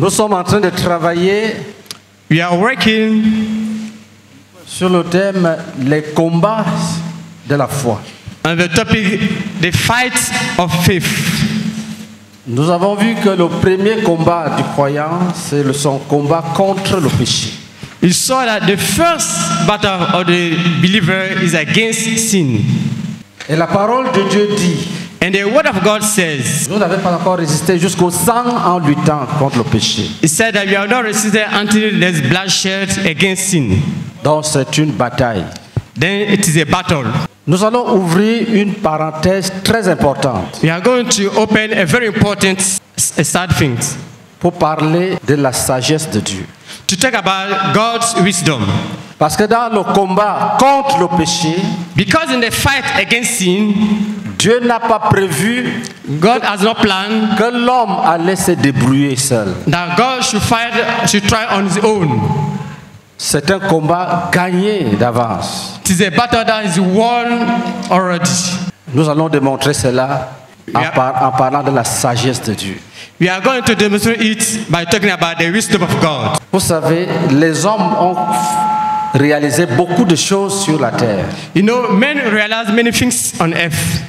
Nous sommes en train de travailler We are working sur le thème les combats de la foi. on the topic the fight of faith. Nous avons vu que le premier combat du croyant, c'est le- son combat contre le péché. You saw that the first battle of the believer is against sin. Et la parole de Dieu dit, And the word of God says, vous n'avez pas encore résisté jusqu'au sang en luttant contre le péché. it said that we are not resisted until there's bloodshed against sin. Donc c'est une bataille. Then it is a battle. Nous allons ouvrir une parenthèse très importante We are going to open a very important s- sad thing pour parler de la sagesse de Dieu. to talk about God's wisdom. Parce que dans le combat contre le péché, Because in the fight against sin, Dieu n'a pas prévu God has not planned que l'homme allait se débrouiller seul. that God should fight, should try on his own. C'est un combat gagné d'avance. It is a battle that is won already. Nous allons démontrer cela en, par- en parlant de la sagesse de Dieu. We are going to demonstrate it by talking about the wisdom of God. Vous savez, les hommes ont réalisé beaucoup de choses sur la terre. You know, men realize many things on earth.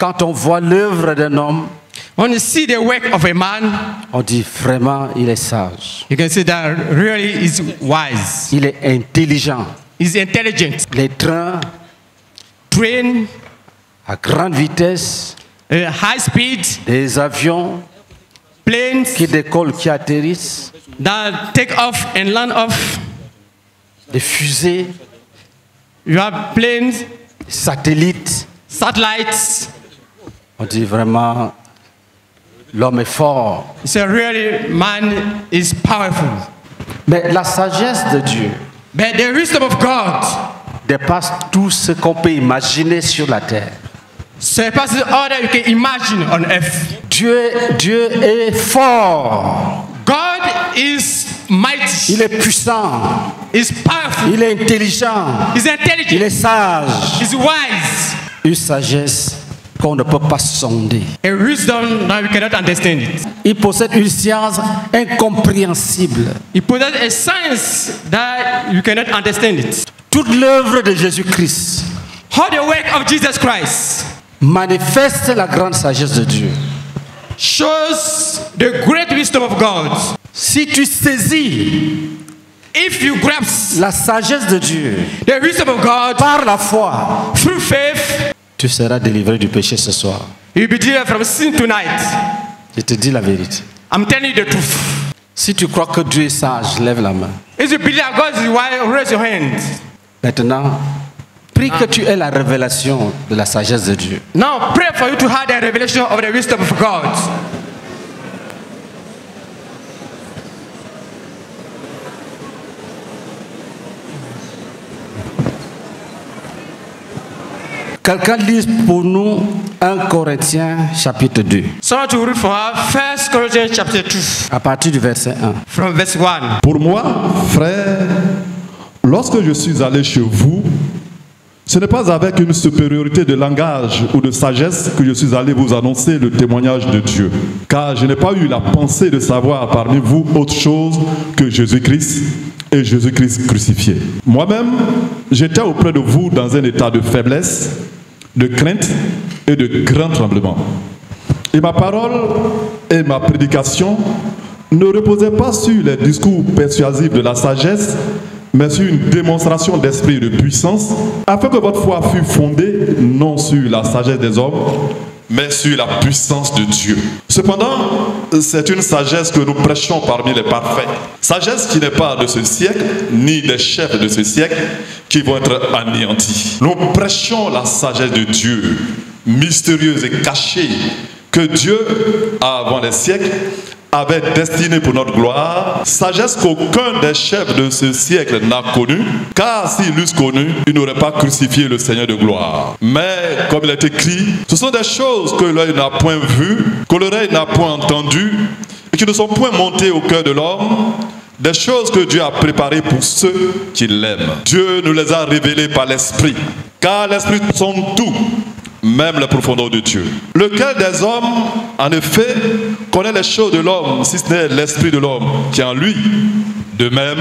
Quand on voit l'œuvre d'un homme, When you see the work of a man, on dit vraiment, il est sage, you can see that really is wise, il est intelligent. is intelligent, Les trains trained, à grande vitesse, uh, high speed, des avions planes qui décollent, qui atterrissent, that take off and land off. des fusées, You have planes, satellites. satellites. On dit vraiment, l'homme est fort. So really, man is powerful. Mais la sagesse de Dieu But the wisdom of God dépasse tout ce qu'on peut imaginer sur la terre. surpasses all that you can imagine on earth. Dieu, Dieu est fort, God is mighty, il est puissant, is powerful, il est intelligent, is il intelligent, est sage. is wise. Une sagesse qu'on ne peut pas sonder. A wisdom that we cannot understand it. Il possède une science incompréhensible. He possesses a science that you cannot understand it. Toute l'œuvre de Jésus-Christ How the work of Jesus Christ manifeste la grande sagesse de Dieu. shows the great wisdom of God. Si tu saisis If you grasp la sagesse de Dieu the wisdom of God par la foi, through faith, tu seras délivré du péché ce soir. you'll be delivered from sin tonight. Je te dis la vérité. I'm telling you the truth. Si tu crois que Dieu est sage, lève la main. If you believe God is wise, raise your hand. Maintenant, prie que tu aies la révélation de la sagesse de Dieu. Now pray for you to have the revelation of the wisdom of God. Quelqu'un lise pour nous 1 Corinthiens chapitre 2, Someone to read for her 1 Corinthians chapter 2 à partir du verset 1. from verse 1. Pour moi, frère, lorsque je suis allé chez vous, ce n'est pas avec une supériorité de langage ou de sagesse que je suis allé vous annoncer le témoignage de Dieu, car je n'ai pas eu la pensée de savoir parmi vous autre chose que Jésus-Christ et Jésus-Christ crucifié. Moi-même, j'étais auprès de vous dans un état de faiblesse, de crainte et de grand tremblement. Et ma parole et ma prédication ne reposaient pas sur les discours persuasifs de la sagesse, mais sur une démonstration d'esprit et de puissance, afin que votre foi fût fondée non sur la sagesse des hommes, mais sur la puissance de Dieu. Cependant, c'est une sagesse que nous prêchons parmi les parfaits. Sagesse qui n'est pas de ce siècle, ni des chefs de ce siècle, qui vont être anéantis. Nous prêchons la sagesse de Dieu, mystérieuse et cachée, que Dieu, avant les siècles, avait destinée pour notre gloire, sagesse qu'aucun des chefs de ce siècle n'a connue, car s'ils l'eussent connue, ils n'auraient pas crucifié le Seigneur de gloire. Mais, comme il est écrit, ce sont des choses que l'œil n'a point vues, que l'oreille n'a point entendues, et qui ne sont point montées au cœur de l'homme, des choses que Dieu a préparées pour ceux qui l'aiment. Dieu nous les a révélées par l'Esprit, car l'Esprit sonde tout, même les profondeurs de Dieu. Lequel des hommes, en effet, connaît les choses de l'homme, si ce n'est l'esprit de l'homme qui est en lui De même,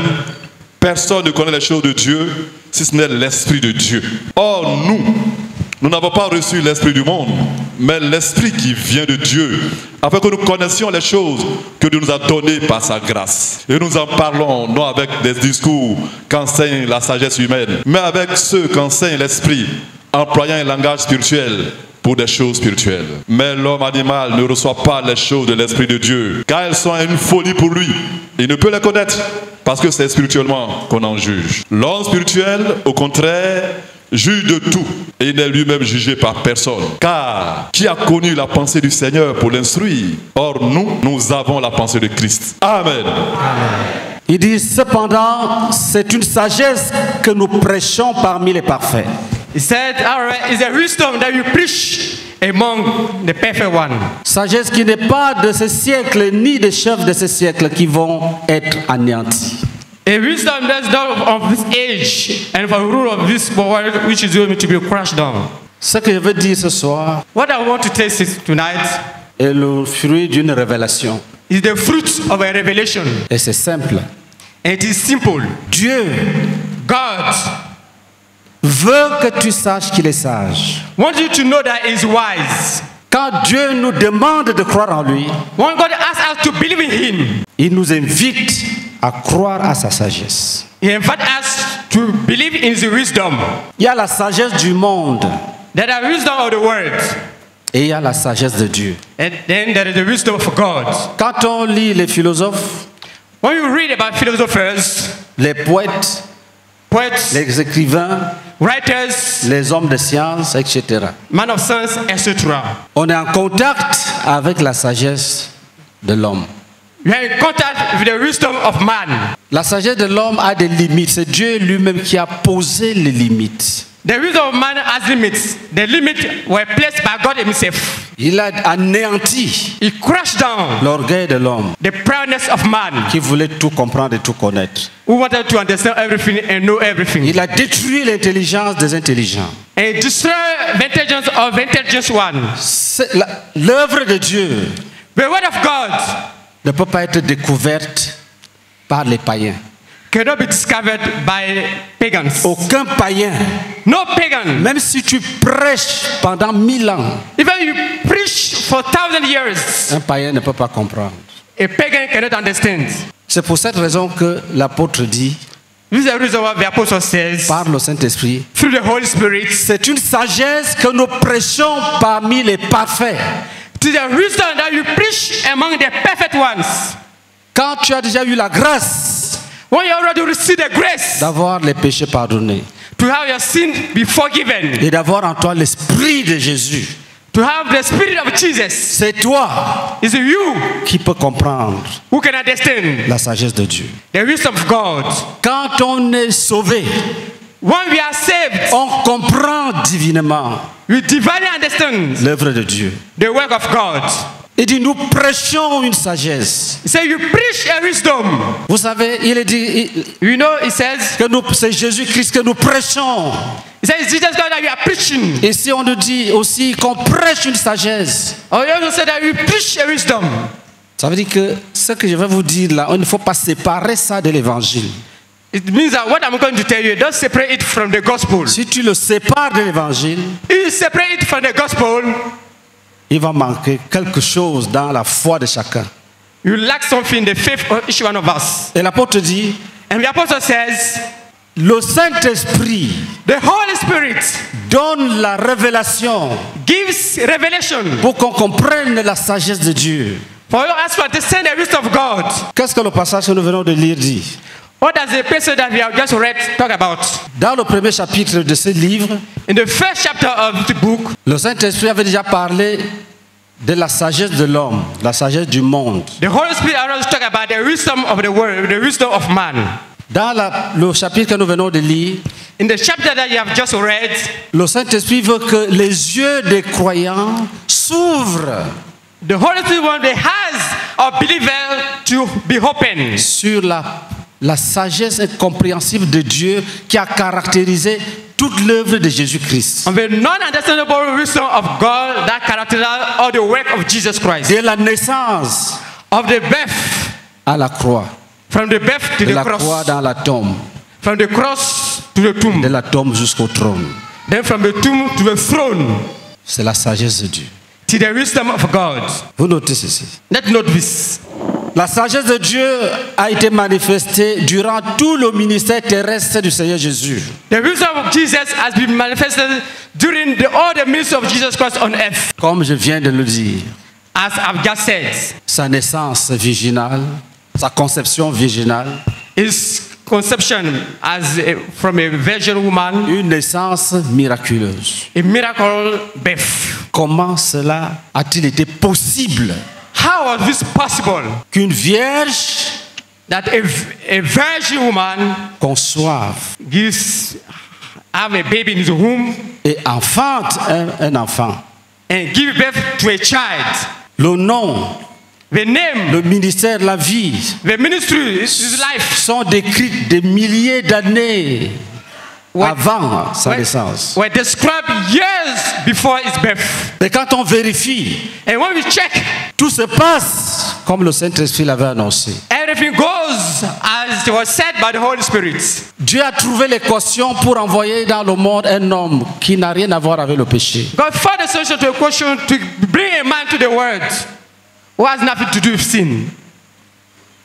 personne ne connaît les choses de Dieu, si ce n'est l'esprit de Dieu. Or, nous, nous n'avons pas reçu l'esprit du monde, mais l'esprit qui vient de Dieu, afin que nous connaissions les choses que Dieu nous a données par sa grâce. Et nous en parlons non avec des discours qu'enseigne la sagesse humaine, mais avec ceux qu'enseigne l'esprit, employant un langage spirituel pour des choses spirituelles. Mais l'homme animal ne reçoit pas les choses de l'Esprit de Dieu, car elles sont une folie pour lui. Il ne peut les connaître, parce que c'est spirituellement qu'on en juge. L'homme spirituel, au contraire, juge de tout et n'est lui-même jugé par personne. Car qui a connu la pensée du Seigneur pour l'instruire? Or nous, nous avons la pensée de Christ. Amen. Il dit cependant, c'est une sagesse que nous prêchons parmi les parfaits. He said, All right, it's a wisdom that you preach among the perfect one. Sagesse qui n'est pas de ce siècle ni des chefs de ce siècle qui vont être anéantis. A wisdom that's not of this age and for the rule of this world which is going to be crushed down. Ce que je veux dire ce soir What I want to taste is tonight est le fruit d'une révélation. is the fruit of a revelation. Et c'est simple. And it is simple. Dieu God veut que tu saches qu'il est sage. wants you to know that He is wise. Quand Dieu nous demande de croire en lui, When God asks us to believe in Him, il nous invite à croire à sa sagesse. He invites us to believe in His wisdom. Il y a la sagesse du monde There are wisdom of the world, et il y a la sagesse de Dieu. and then there is the wisdom of God. Quand on lit les philosophes, When you read about philosophers, les poètes, poets, les écrivains, writers, les hommes de science, etc., man of science, etc., on est en contact avec la sagesse de l'homme. are in contact with the wisdom of man. La sagesse de l'homme a des limites. C'est Dieu lui-même qui a posé les limites. The wisdom of man has limits. The limits were placed by God Himself. Il a anéanti He crushed down l'orgueil de l'homme the proudness of man qui voulait tout comprendre et tout connaître. who wanted to understand everything and know everything. Il a détruit l'intelligence des intelligents. And destroy the intelligence of the intelligent one. C'est la- L'œuvre de Dieu The word of God ne peut pas être découverte par les païens. Cannot be discovered by pagans. Aucun païen, No pagan. même si tu prêches pendant mille ans, Even you preach for thousand years, un païen ne peut pas comprendre. a pagan cannot understand. C'est pour cette raison que l'apôtre dit, This is the reason why the apostle says, par le Saint-Esprit, through the Holy Spirit, c'est une sagesse que nous prêchons parmi les parfaits. to the wisdom that you preach among the perfect ones. Quand tu as déjà eu la grâce d'avoir les péchés pardonnés to have your sin be forgiven, et d'avoir en toi l'Esprit de Jésus, to have the spirit of Jesus, c'est toi is you qui peux comprendre who can understand la sagesse de Dieu. the wisdom of God. Quand on est sauvé, When we are saved, on comprend divinement we divinely understand l'œuvre de Dieu. the work of God. Il dit, nous prêchons une sagesse. He said, You preach a wisdom. Vous savez, il dit il- You know, he says, que nous, c'est Jésus-Christ que nous prêchons. He says, It's Jesus God that you are preaching. Ici, on nous dit aussi qu'on prêche une sagesse. Or you also said that you preach a wisdom. Ça veut dire que ce que je vais vous dire là, il ne faut pas séparer ça de l'évangile. It means that what I'm going to tell you, don't separate it from the gospel. Si tu le sépares de l'évangile, you separate it from the gospel, il va manquer quelque chose dans la foi de chacun. you lack something in the faith of each one of us. Et l'apôtre dit, And the apostle says, le Saint-Esprit The Holy Spirit donne la révélation gives revelation pour qu'on comprenne la sagesse de Dieu. for you to understand the wisdom of God. Qu'est-ce que le passage que nous venons de lire dit? What does the passage that we have just read talk about? Dans le premier chapitre de ce livre, In the first chapter of the book, le Saint-Esprit avait déjà parlé de la sagesse de l'homme, la sagesse du monde. the Holy Spirit already talk about the wisdom of the world, the wisdom of man. Dans la- le chapitre que nous venons de lire, In the chapter that you have just read, le Saint-Esprit veut que les yeux des croyants s'ouvrent the Holy Spirit wants the eyes of believer to be open sur la, la sagesse incompréhensible de Dieu qui a caractérisé toute l'œuvre de Jésus-Christ. De la naissance Of the birth, à la croix, from the birth to de the la croix cross, dans la tombe, from the cross to the tomb, de la tombe jusqu'au trône. then from the tomb to the throne, C'est la sagesse de Dieu. to the wisdom of God. Vous notez ceci. Let's note this. La sagesse de Dieu a été manifestée durant tout le ministère terrestre du Seigneur Jésus. The wisdom of Jesus has been manifested during the, all the ministry of Jesus Christ on earth. Comme je viens de le dire, As I've just said, sa naissance virginale, sa conception virginale, his conception as a, from a virgin woman, une naissance miraculeuse. a miracle birth. Comment cela a-t-il été possible? How was this possible? Qu'une vierge that a, a virgin woman conçoive gives have a baby in his womb et enfante un, un enfant. and give birth to a child? Le nom, The name, le ministère, la vie the ministry, his life. sont décrits des milliers d'années Ouais. avant sa were, naissance. were described years before his birth. Et quand on vérifie, And when we check, tout se passe comme le Saint-Esprit l'avait annoncé. everything goes as it was said by the Holy Spirit. Dieu a trouvé l'équation pour envoyer dans le monde un homme qui n'a rien à voir avec le péché. God found a solution to a question to bring a man to the world who has nothing to do with sin.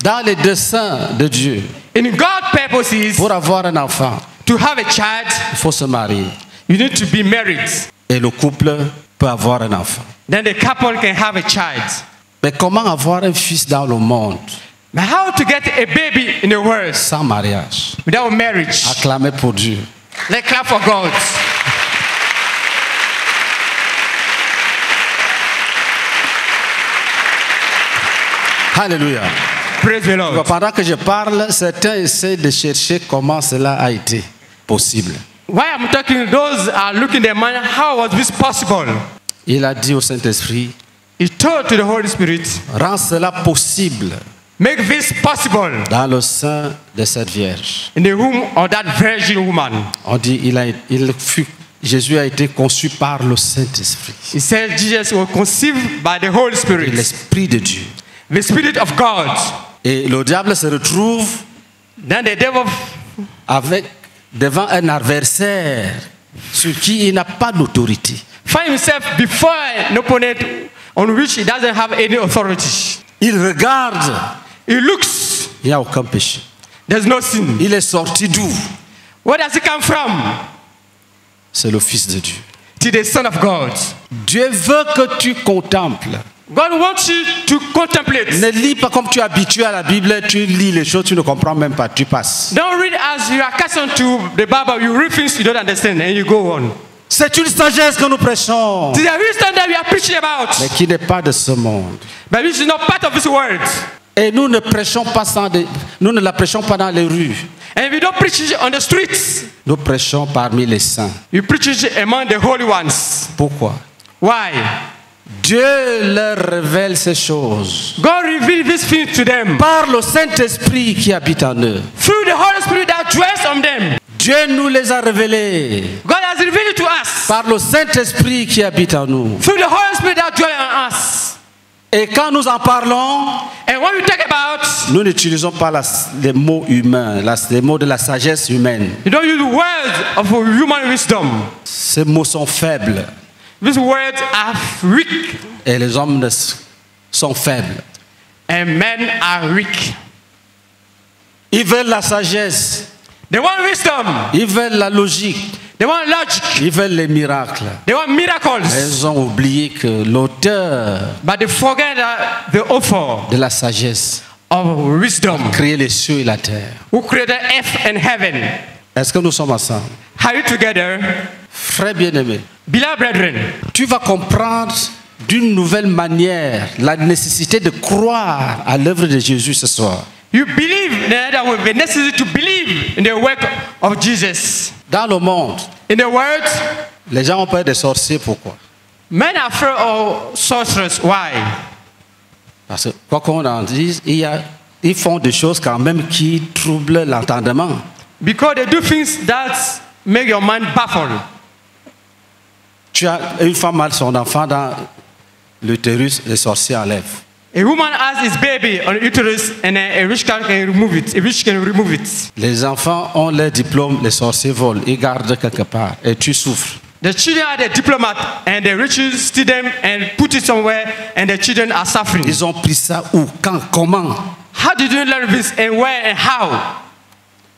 Dans les desseins de Dieu, In God's purposes, pour avoir un enfant, to have a child, il faut se marier. you need to be married. Et le couple peut avoir un enfant. Then the couple can have a child. Mais comment avoir un fils dans le monde But how to get a baby in the world sans mariage? without marriage? Acclamez pour Dieu. Let's clap for God. Alléluia. Praise the Lord. Pendant que je parle, certains essaient de chercher comment cela a été possible. Why I'm talking, those are looking their mind, how was this possible? Il a dit au Saint-Esprit, He told to the Holy Spirit, rends cela possible make this possible dans le sein de cette Vierge. in the womb of that virgin woman. On dit, il a, il fut, Jésus a été conçu par le Saint-Esprit. He said Jesus was conceived by the Holy Spirit, l'Esprit de Dieu. the Spirit of God. Et le diable se retrouve Then the devil avec, devant un adversaire sur qui il n'a pas d'autorité. find himself before an opponent on which he doesn't have any authority. Il regarde, He looks, il n'y a aucun péché. there's no sin. Il est sorti d'où? Where does he come from? C'est le Fils de Dieu. To the Son of God. Dieu veut que tu contemples. God wants you to contemplate. Ne lis pas comme tu es habitué à la Bible, tu lis les choses, tu ne comprends même pas, tu passes. Don't read as you are accustomed to the Bible. You read things you don't understand and you go on. C'est une sagesse que nous prêchons, is a wisdom that we are preaching about. mais qui n'est pas de ce monde. But this is not part of this world. Et nous ne prêchons pas sans des- nous ne la prêchons pas dans les rues. And we don't preach on the streets. Nous prêchons parmi les saints. We preach among the holy ones. Pourquoi? Why? Dieu leur révèle ces choses God revealed these things to them par le Saint-Esprit qui habite en eux. through the Holy Spirit that dwells on them. Dieu nous les a révélés God has revealed to us par le Saint-Esprit qui habite en nous. through the Holy Spirit that dwells on us. Et quand nous en parlons, And when we talk about, nous n'utilisons pas la- les mots humains, la- les mots de la sagesse humaine. you don't use words of human wisdom. Ces mots sont faibles These words are weak, et les hommes sont faibles. and men are weak. Ils veulent la sagesse, They want wisdom. ils veulent la logique, They want logic. ils veulent les miracles. They want miracles. Ils ont oublié que l'auteur But they forget that the author de la sagesse of wisdom a créé les cieux et la terre. who created earth and heaven. Est-ce que nous sommes ensemble Are you together? Frère bien-aimé, Beloved brethren, tu vas comprendre d'une nouvelle manière la nécessité de croire à l'œuvre de Jésus ce soir. you believe that the necessity to believe in the work of Jesus. Dans le monde, In the world, les gens ont peur des sorciers. Pourquoi? men are afraid of sorcerers. Why? Parce que, quoi qu'on en dise, il y a- ils font des choses quand même qui troublent l'entendement. Because they do things that make your mind baffled. Tu as une femme a son enfant dans l'utérus, les sorciers enlèvent. A woman has his baby on uterus and a, a rich can can remove it. A rich can remove it. Les enfants ont leur diplôme, les sorciers volent, ils gardent quelque part et tu souffres. The children are the diplomat and the rich steal them and put it somewhere and the children are suffering. Ils ont pris ça où, quand, comment How did you learn this and where and how?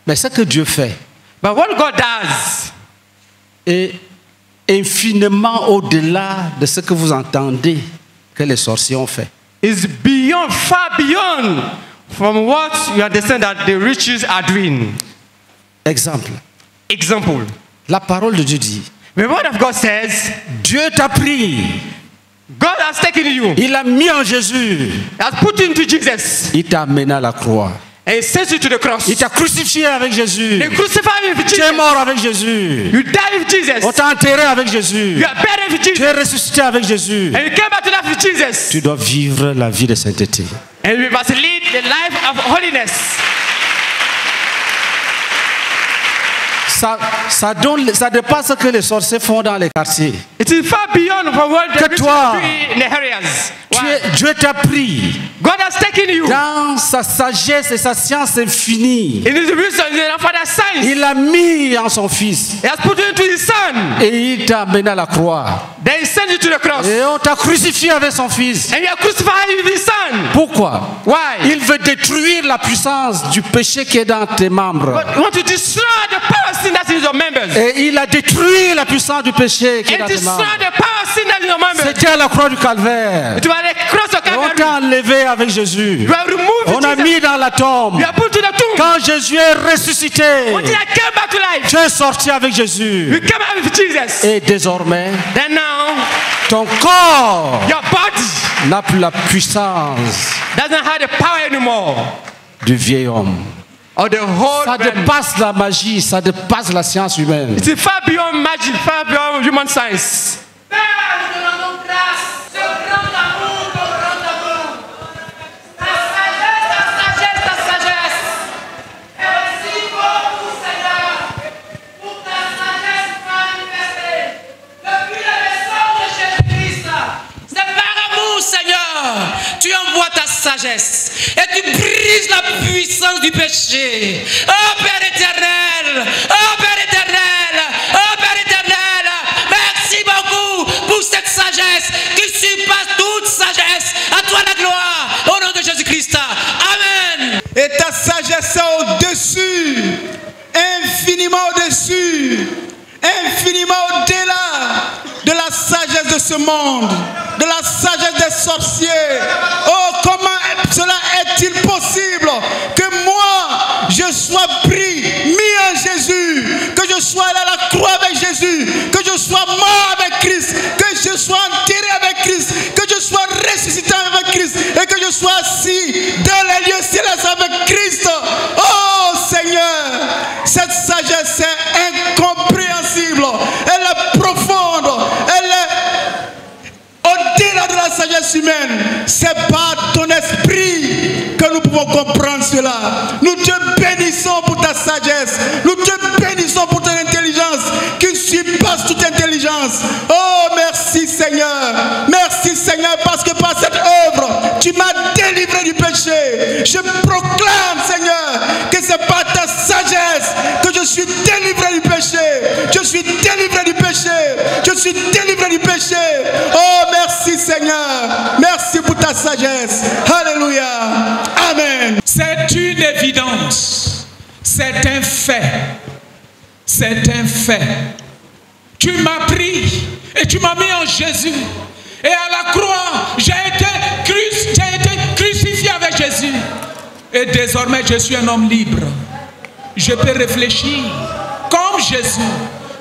Mais ce que Dieu fait But what God does est infiniment au-delà de ce que vous entendez que les sorciers ont fait. is beyond, far beyond from what you understand that the riches are doing. Exemple, Example. la parole de Dieu dit, The word of God says, Dieu t'a pris, God has taken you, il a mis en Jésus, has put into Jesus, il t'a amené à la croix, and he sent you to the cross. il t'a crucifié avec Jésus, They crucified tu es mort avec Jésus, You died with Jesus. on t'a enterré avec Jésus, You are buried with tu es ressuscité avec Jésus. And you came back to life with Jesus. Tu dois vivre la vie de sainteté. And we must lead the life of holiness. Ça, ça, donne, ça dépasse ce que les sorciers font dans les quartiers. It is far beyond from what the Que toi, in the areas. Dieu t'a pris God has taken you. dans sa sagesse et sa science infinie. In his wisdom, in the Father's science. Il l'a mis en son fils He has put you into his son. et il t'a amené à la croix. Then he sent you to the cross. Et on t'a crucifié avec son fils. And you are crucified with his son. Pourquoi? Why? Il veut détruire la puissance du péché qui est dans tes membres. But want to destroy the power Et il a détruit la puissance du péché qui est dans. C'était à la croix du calvaire. On t'a enlevé avec Jésus. On a mis dans la tombe. Quand Jésus est ressuscité, tu es sorti avec Jésus. Et désormais, ton corps n'a plus la puissance du vieil homme. Or the whole Ça dépasse la magie, ça dépasse la science humaine. It is far beyond magic, far beyond human science. Tu envoies ta sagesse et tu brises la puissance du péché. Oh Père éternel, oh Père éternel, oh Père éternel, merci beaucoup pour cette sagesse qui surpasse toute sagesse. À toi la gloire, au nom de Jésus-Christ. Amen. Et ta sagesse est au-dessus, infiniment au-dessus, infiniment au-delà de la sagesse de ce monde, de la Oh, comment cela est-il possible que moi, je sois pris, mis en Jésus, que je sois allé à la croix avec Jésus, que je sois mort avec Christ, que je sois enterré avec Christ, que je sois ressuscité avec Christ et que je sois assis dans les lieux célestes avec Christ? Oh Seigneur, cette sagesse est incompréhensible, elle est profonde, elle est au-delà de humaine. C'est par ton esprit que nous pouvons comprendre cela. Nous te bénissons pour ta sagesse. Nous te bénissons pour ton intelligence qui surpasse toute intelligence. Oh, merci Seigneur. Merci Seigneur parce que par cette œuvre, tu m'as délivré du péché. Je proclame Seigneur que c'est par ta sagesse que je suis délivré du péché. Je suis délivré. Je suis délivré du péché. Oh, merci Seigneur. Merci pour ta sagesse. Alléluia. Amen. C'est une évidence. C'est un fait. C'est un fait. Tu m'as pris et tu m'as mis en Jésus. Et à la croix, j'ai été, été crucifié avec Jésus. Et désormais, je suis un homme libre. Je peux réfléchir comme Jésus.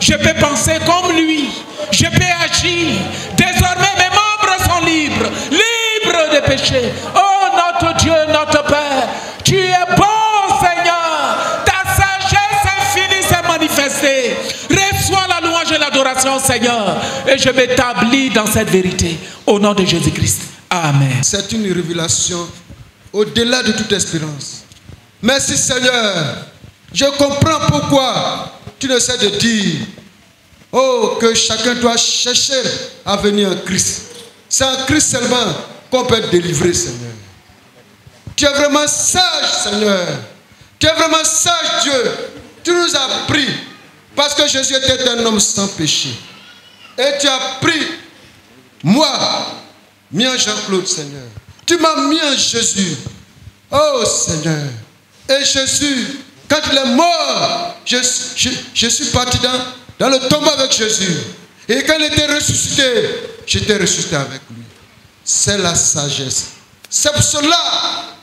Je peux penser comme lui. Je peux agir. Désormais, mes membres sont libres. Libres de péché. Oh, notre Dieu, notre Père. Tu es bon, Seigneur. Ta sagesse infinie s'est manifestée. Reçois la louange et l'adoration, Seigneur. Et je m'établis dans cette vérité. Au nom de Jésus-Christ. Amen. C'est une révélation au-delà de toute espérance. Merci Seigneur. Je comprends pourquoi tu ne sais de dire, oh, que chacun doit chercher à venir en Christ. C'est en Christ seulement qu'on peut être délivré, Seigneur. Tu es vraiment sage, Seigneur. Tu es vraiment sage, Dieu. Tu nous as pris parce que Jésus était un homme sans péché. Et tu as pris moi, mis en Jean-Claude, Seigneur. Tu m'as mis en Jésus. Oh Seigneur. Et Jésus, quand il est mort, je, suis parti dans, le tombeau avec Jésus. Et quand il était ressuscité, j'étais ressuscité avec lui. C'est la sagesse. C'est pour cela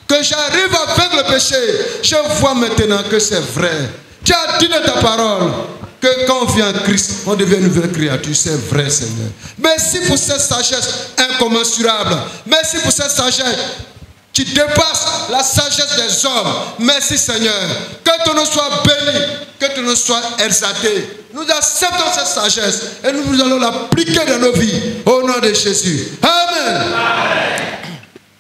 que j'arrive à le péché. Je vois maintenant que c'est vrai. Tu as dit dans ta parole que quand on vient en Christ, on devient une nouvelle créature. C'est vrai, Seigneur. Merci pour cette sagesse incommensurable. Merci pour cette sagesse qui dépasse la sagesse des hommes. Merci, Seigneur. Que ton nom soit béni, que ton nom soit exalté. Nous acceptons cette sagesse et nous allons l'appliquer dans nos vies. Au nom de Jésus. Amen.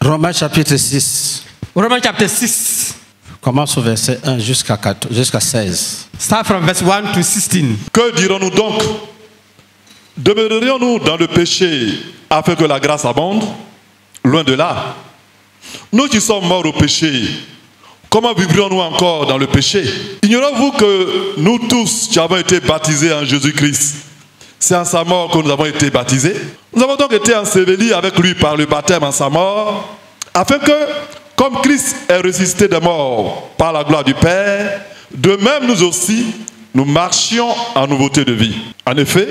Romains chapitre 6, Romans chapter 6, commence au verset 1 jusqu'à 4 jusqu'à 16. start from verse 1 to 16. Que dirons-nous donc? Demeurerions-nous dans le péché afin que la grâce abonde? Loin de là. Nous qui sommes morts au péché, comment vivrions-nous encore dans le péché? Ignorez-vous que nous tous qui avons été baptisés en Jésus-Christ, c'est en sa mort que nous avons été baptisés Nous avons donc été ensevelis avec lui par le baptême en sa mort, afin que, comme Christ est ressuscité des morts par la gloire du Père, de même nous aussi, nous marchions en nouveauté de vie. En effet,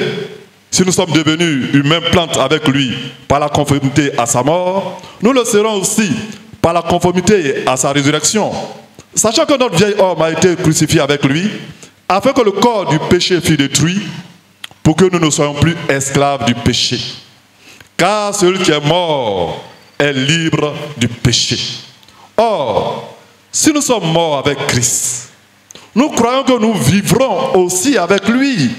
si nous sommes devenus une même plante avec lui par la conformité à sa mort, nous le serons aussi par la conformité à sa résurrection. Sachant que notre vieil homme a été crucifié avec lui, afin que le corps du péché fût détruit, pour que nous ne soyons plus esclaves du péché. Car celui qui est mort est libre du péché. Or, si nous sommes morts avec Christ, nous croyons que nous vivrons aussi avec lui.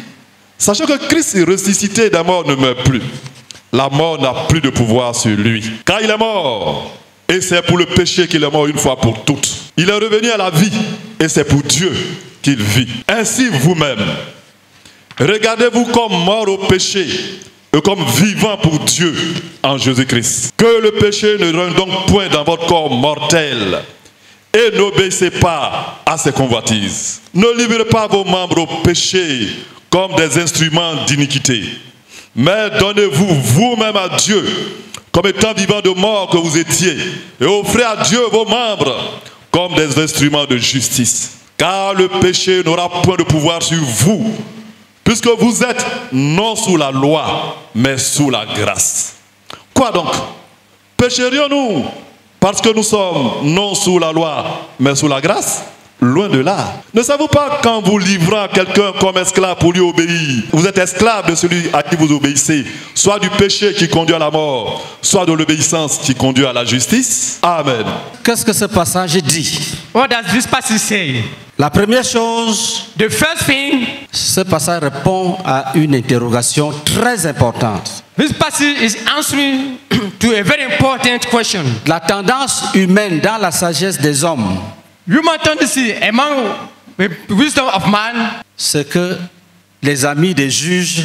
Sachant que Christ ressuscité des morts ne meurt plus. La mort n'a plus de pouvoir sur lui. Car il est mort. Et c'est pour le péché qu'il est mort une fois pour toutes. Il est revenu à la vie. Et c'est pour Dieu qu'il vit. Ainsi vous-même, regardez-vous comme mort au péché et comme vivant pour Dieu en Jésus-Christ. Que le péché ne règne donc point dans votre corps mortel et n'obéissez pas à ses convoitises. Ne livrez pas vos membres au péché comme des instruments d'iniquité, mais donnez-vous vous-même à Dieu comme étant vivant de mort que vous étiez, et offrez à Dieu vos membres comme des instruments de justice. Car le péché n'aura point de pouvoir sur vous, puisque vous êtes non sous la loi, mais sous la grâce. Quoi donc? Pécherions-nous parce que nous sommes non sous la loi, mais sous la grâce? Loin de là. Ne savez-vous pas quand vous livrant quelqu'un comme esclave pour lui obéir, vous êtes esclave de celui à qui vous obéissez, soit du péché qui conduit à la mort, soit de l'obéissance qui conduit à la justice Amen. Qu'est-ce que ce passage dit? What does this passage say? La première chose, The first thing, ce passage répond à une interrogation très importante. this passage is answering to a very important question. La tendance humaine dans la sagesse des hommes, Human tendency among the wisdom of man c'est que les amis des juges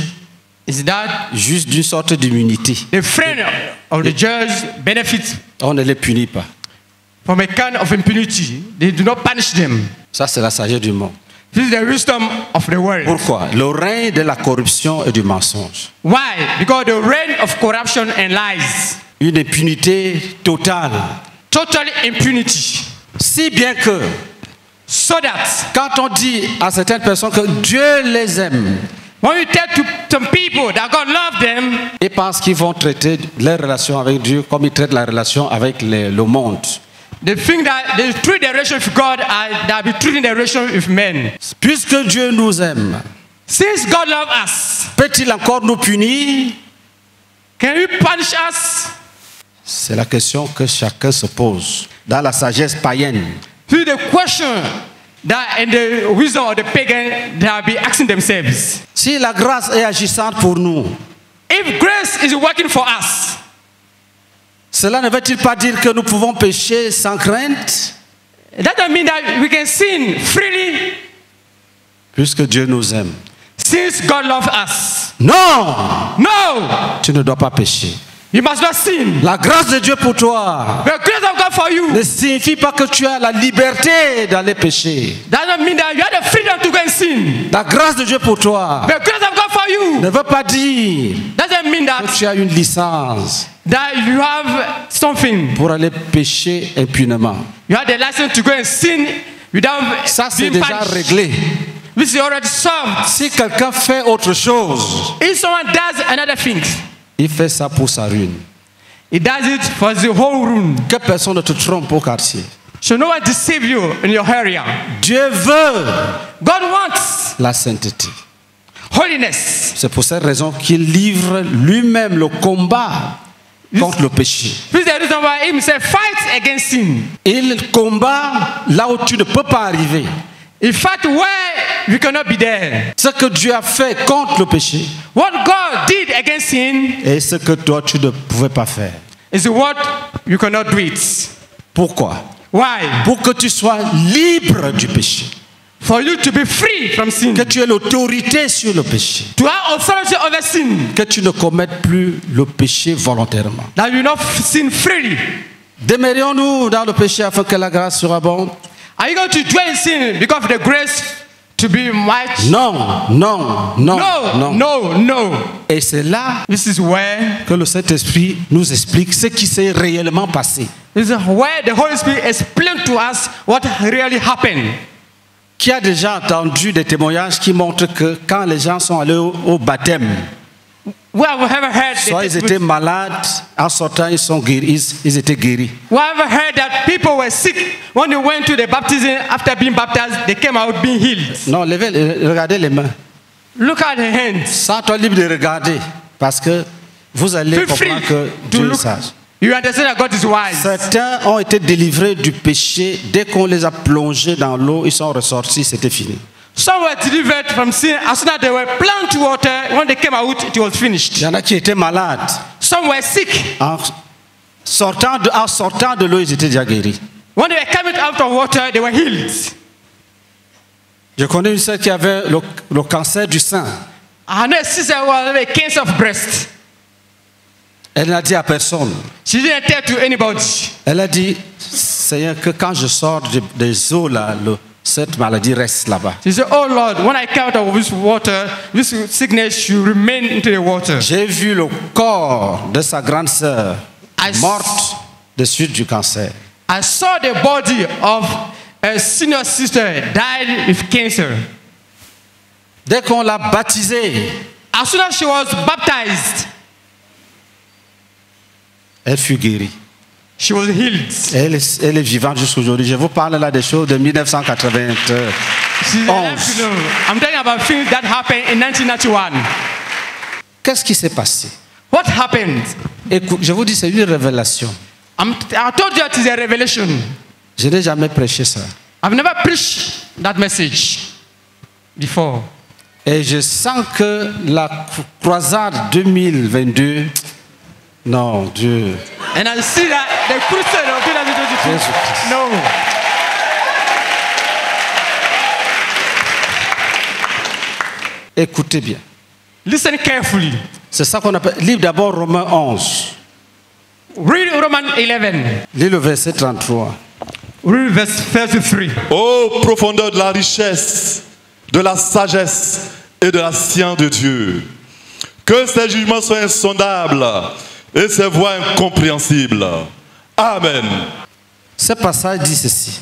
is that jugent d'une sorte d'immunité. the friend of the judge benefits On ne les punit pas. from a kind of impunity. They do not punish them. Ça, c'est la sagesse du monde. This is the wisdom of the world. Pourquoi? Le règne de la corruption et du mensonge. Why? Because the reign of corruption and lies, Une impunité totale. total impunity, Si bien que so that quand on dit à certaines personnes que Dieu les aime, when you tell to some people that God loves them, ils pensent qu'ils vont traiter leur relation avec Dieu comme ils traitent la relation avec les- le monde. they think that they treat their relation with God as they be treating their relation with men. Puisque Dieu nous aime, Since God loves us, peut-il encore nous punir? can He punish us? C'est la question que chacun se pose dans la sagesse païenne. Is the question that in the wisdom of the pagan they have been asking themselves. Si la grâce est agissante pour nous, If grace is working for us, cela ne veut-il pas dire que nous pouvons pécher sans crainte? that doesn't mean that we can sin freely puisque Dieu nous aime. Since God loves us. Non, No, tu ne dois pas pécher. You must not sin. La grâce de Dieu pour toi The grace of God for you ne signifie pas que tu as la liberté d'aller pécher. doesn't mean that you have the freedom to go and sin. La grâce de Dieu pour toi The grace of God for you ne veut pas dire doesn't mean que that, tu as une licence that you have something. pour aller pécher impunément. You have the license to go and sin without Ça, c'est being déjà punished. réglé. This is already solved. Si quelqu'un fait autre chose, If someone does another thing, il fait ça pour sa ruine. he does it for the whole room. Que personne ne te trompe au quartier. So no one deceive you in your area. Dieu veut God wants la sainteté. holiness. C'est pour cette raison qu'il livre lui-même le combat contre le péché. Il combat là où tu ne peux pas arriver. He fight where you cannot be there. Ce que Dieu a fait contre le péché What God did against sin et ce que toi tu ne pouvais pas faire. is what you cannot do it. Pourquoi? Why? Pour que tu sois libre du péché. For you to be free from sin. Que tu aies l'autorité sur le péché. To have authority over sin. Que tu ne commettes plus le péché volontairement. That you not sin freely. Demeurions-nous dans le péché afin que la grâce surabonde Are you going to dwell in sin because of the grace to be? Non, non, non, No, non. no, no. Et c'est là This is where que le Saint-Esprit nous explique ce qui s'est réellement passé. this is where the Holy Spirit explained to us what really happened. Qui a déjà entendu des témoignages qui montrent que quand les gens sont allés au, au baptême, We have ever heard soit ils étaient malades, en sortant ils, sont guéris, ils, ils étaient guéris. we have ever heard that people were sick when they went to the baptism after being baptized, they came out being healed? Non, levez, regardez les mains. Look at the hands. Sens-toi libre de regarder parce que vous allez Feel comprendre que Dieu est sage. You understand that God is wise. Certains ont été délivrés du péché. Dès qu'on les a plongés dans l'eau, ils sont ressortis, c'était fini. Some were delivered from sin as soon as they were plunged to water. When they came out, it was Il finished. y en a qui étaient malades. Some were sick. En sortant de, en sortant de l'eau, ils étaient déjà guéris. When they were coming out of water, they were healed. Je connais une sœur qui avait le, le cancer du sein. I know a sister who had a cancer of breast. Elle n'a dit à personne. She didn't tell to anybody. Elle a dit, Seigneur, que quand je sors de- des eaux, là, le- cette maladie reste là-bas. She said, Oh Lord, when I come out of this water, this sickness should remain into the water. J'ai vu le corps de sa grande sœur morte de suite du cancer. I saw the body of a senior sister died with cancer. Dès qu'on l'a baptisée, As soon as she was baptized, elle fut guérie. She was healed. Et Elle est, elle est vivante jusqu'aujourd'hui. Je vous parle là des choses de 1980. She's alive to know. I'm talking about things that happened in 1991. Qu'est-ce qui s'est passé? What happened? Écoute, je vous dis, c'est une révélation. I'm, I told you it is a revelation. Je n'ai jamais prêché ça. I've never preached that message before. Et je sens que la croisade 2022, non, Dieu, And I see that the crusade of 2022. Jésus Christ. No. écoutez bien. Listen carefully. C'est ça qu'on appelle. Livre d'abord Romains 11. Read Roman 11. Lis le verset 33. Read verse 33. Ô profondeur de la richesse, de la sagesse et de la science de Dieu. Que ses jugements soient insondables et ses voies incompréhensibles. Amen. Ce passage dit ceci.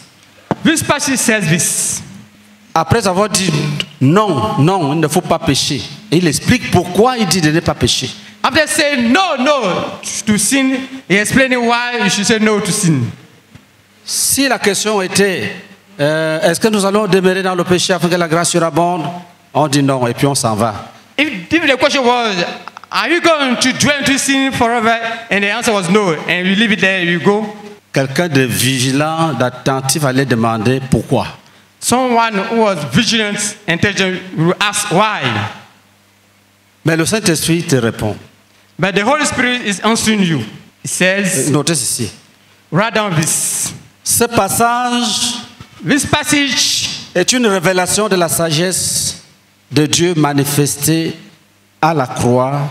This passage says this. Après avoir dit non, non, il ne faut pas pécher. Et il explique pourquoi il dit de ne pas pécher. After saying no, no to sin, he explaining why you should say no to sin. Si la question était euh, est-ce que nous allons demeurer dans le péché afin que la grâce surabonde On dit non et puis on s'en va. If, if the question was, are you going to dwell into sin forever? And the answer was no, and you leave it there, you go. Quelqu'un de vigilant, d'attentif allait demander pourquoi. Someone who was vigilant, intelligent, will ask why. Mais le Saint-Esprit te répond. But the Holy Spirit is answering you. He says, Notez ceci. write down this. Ce passage This passage est une révélation de la sagesse de Dieu manifesté à la croix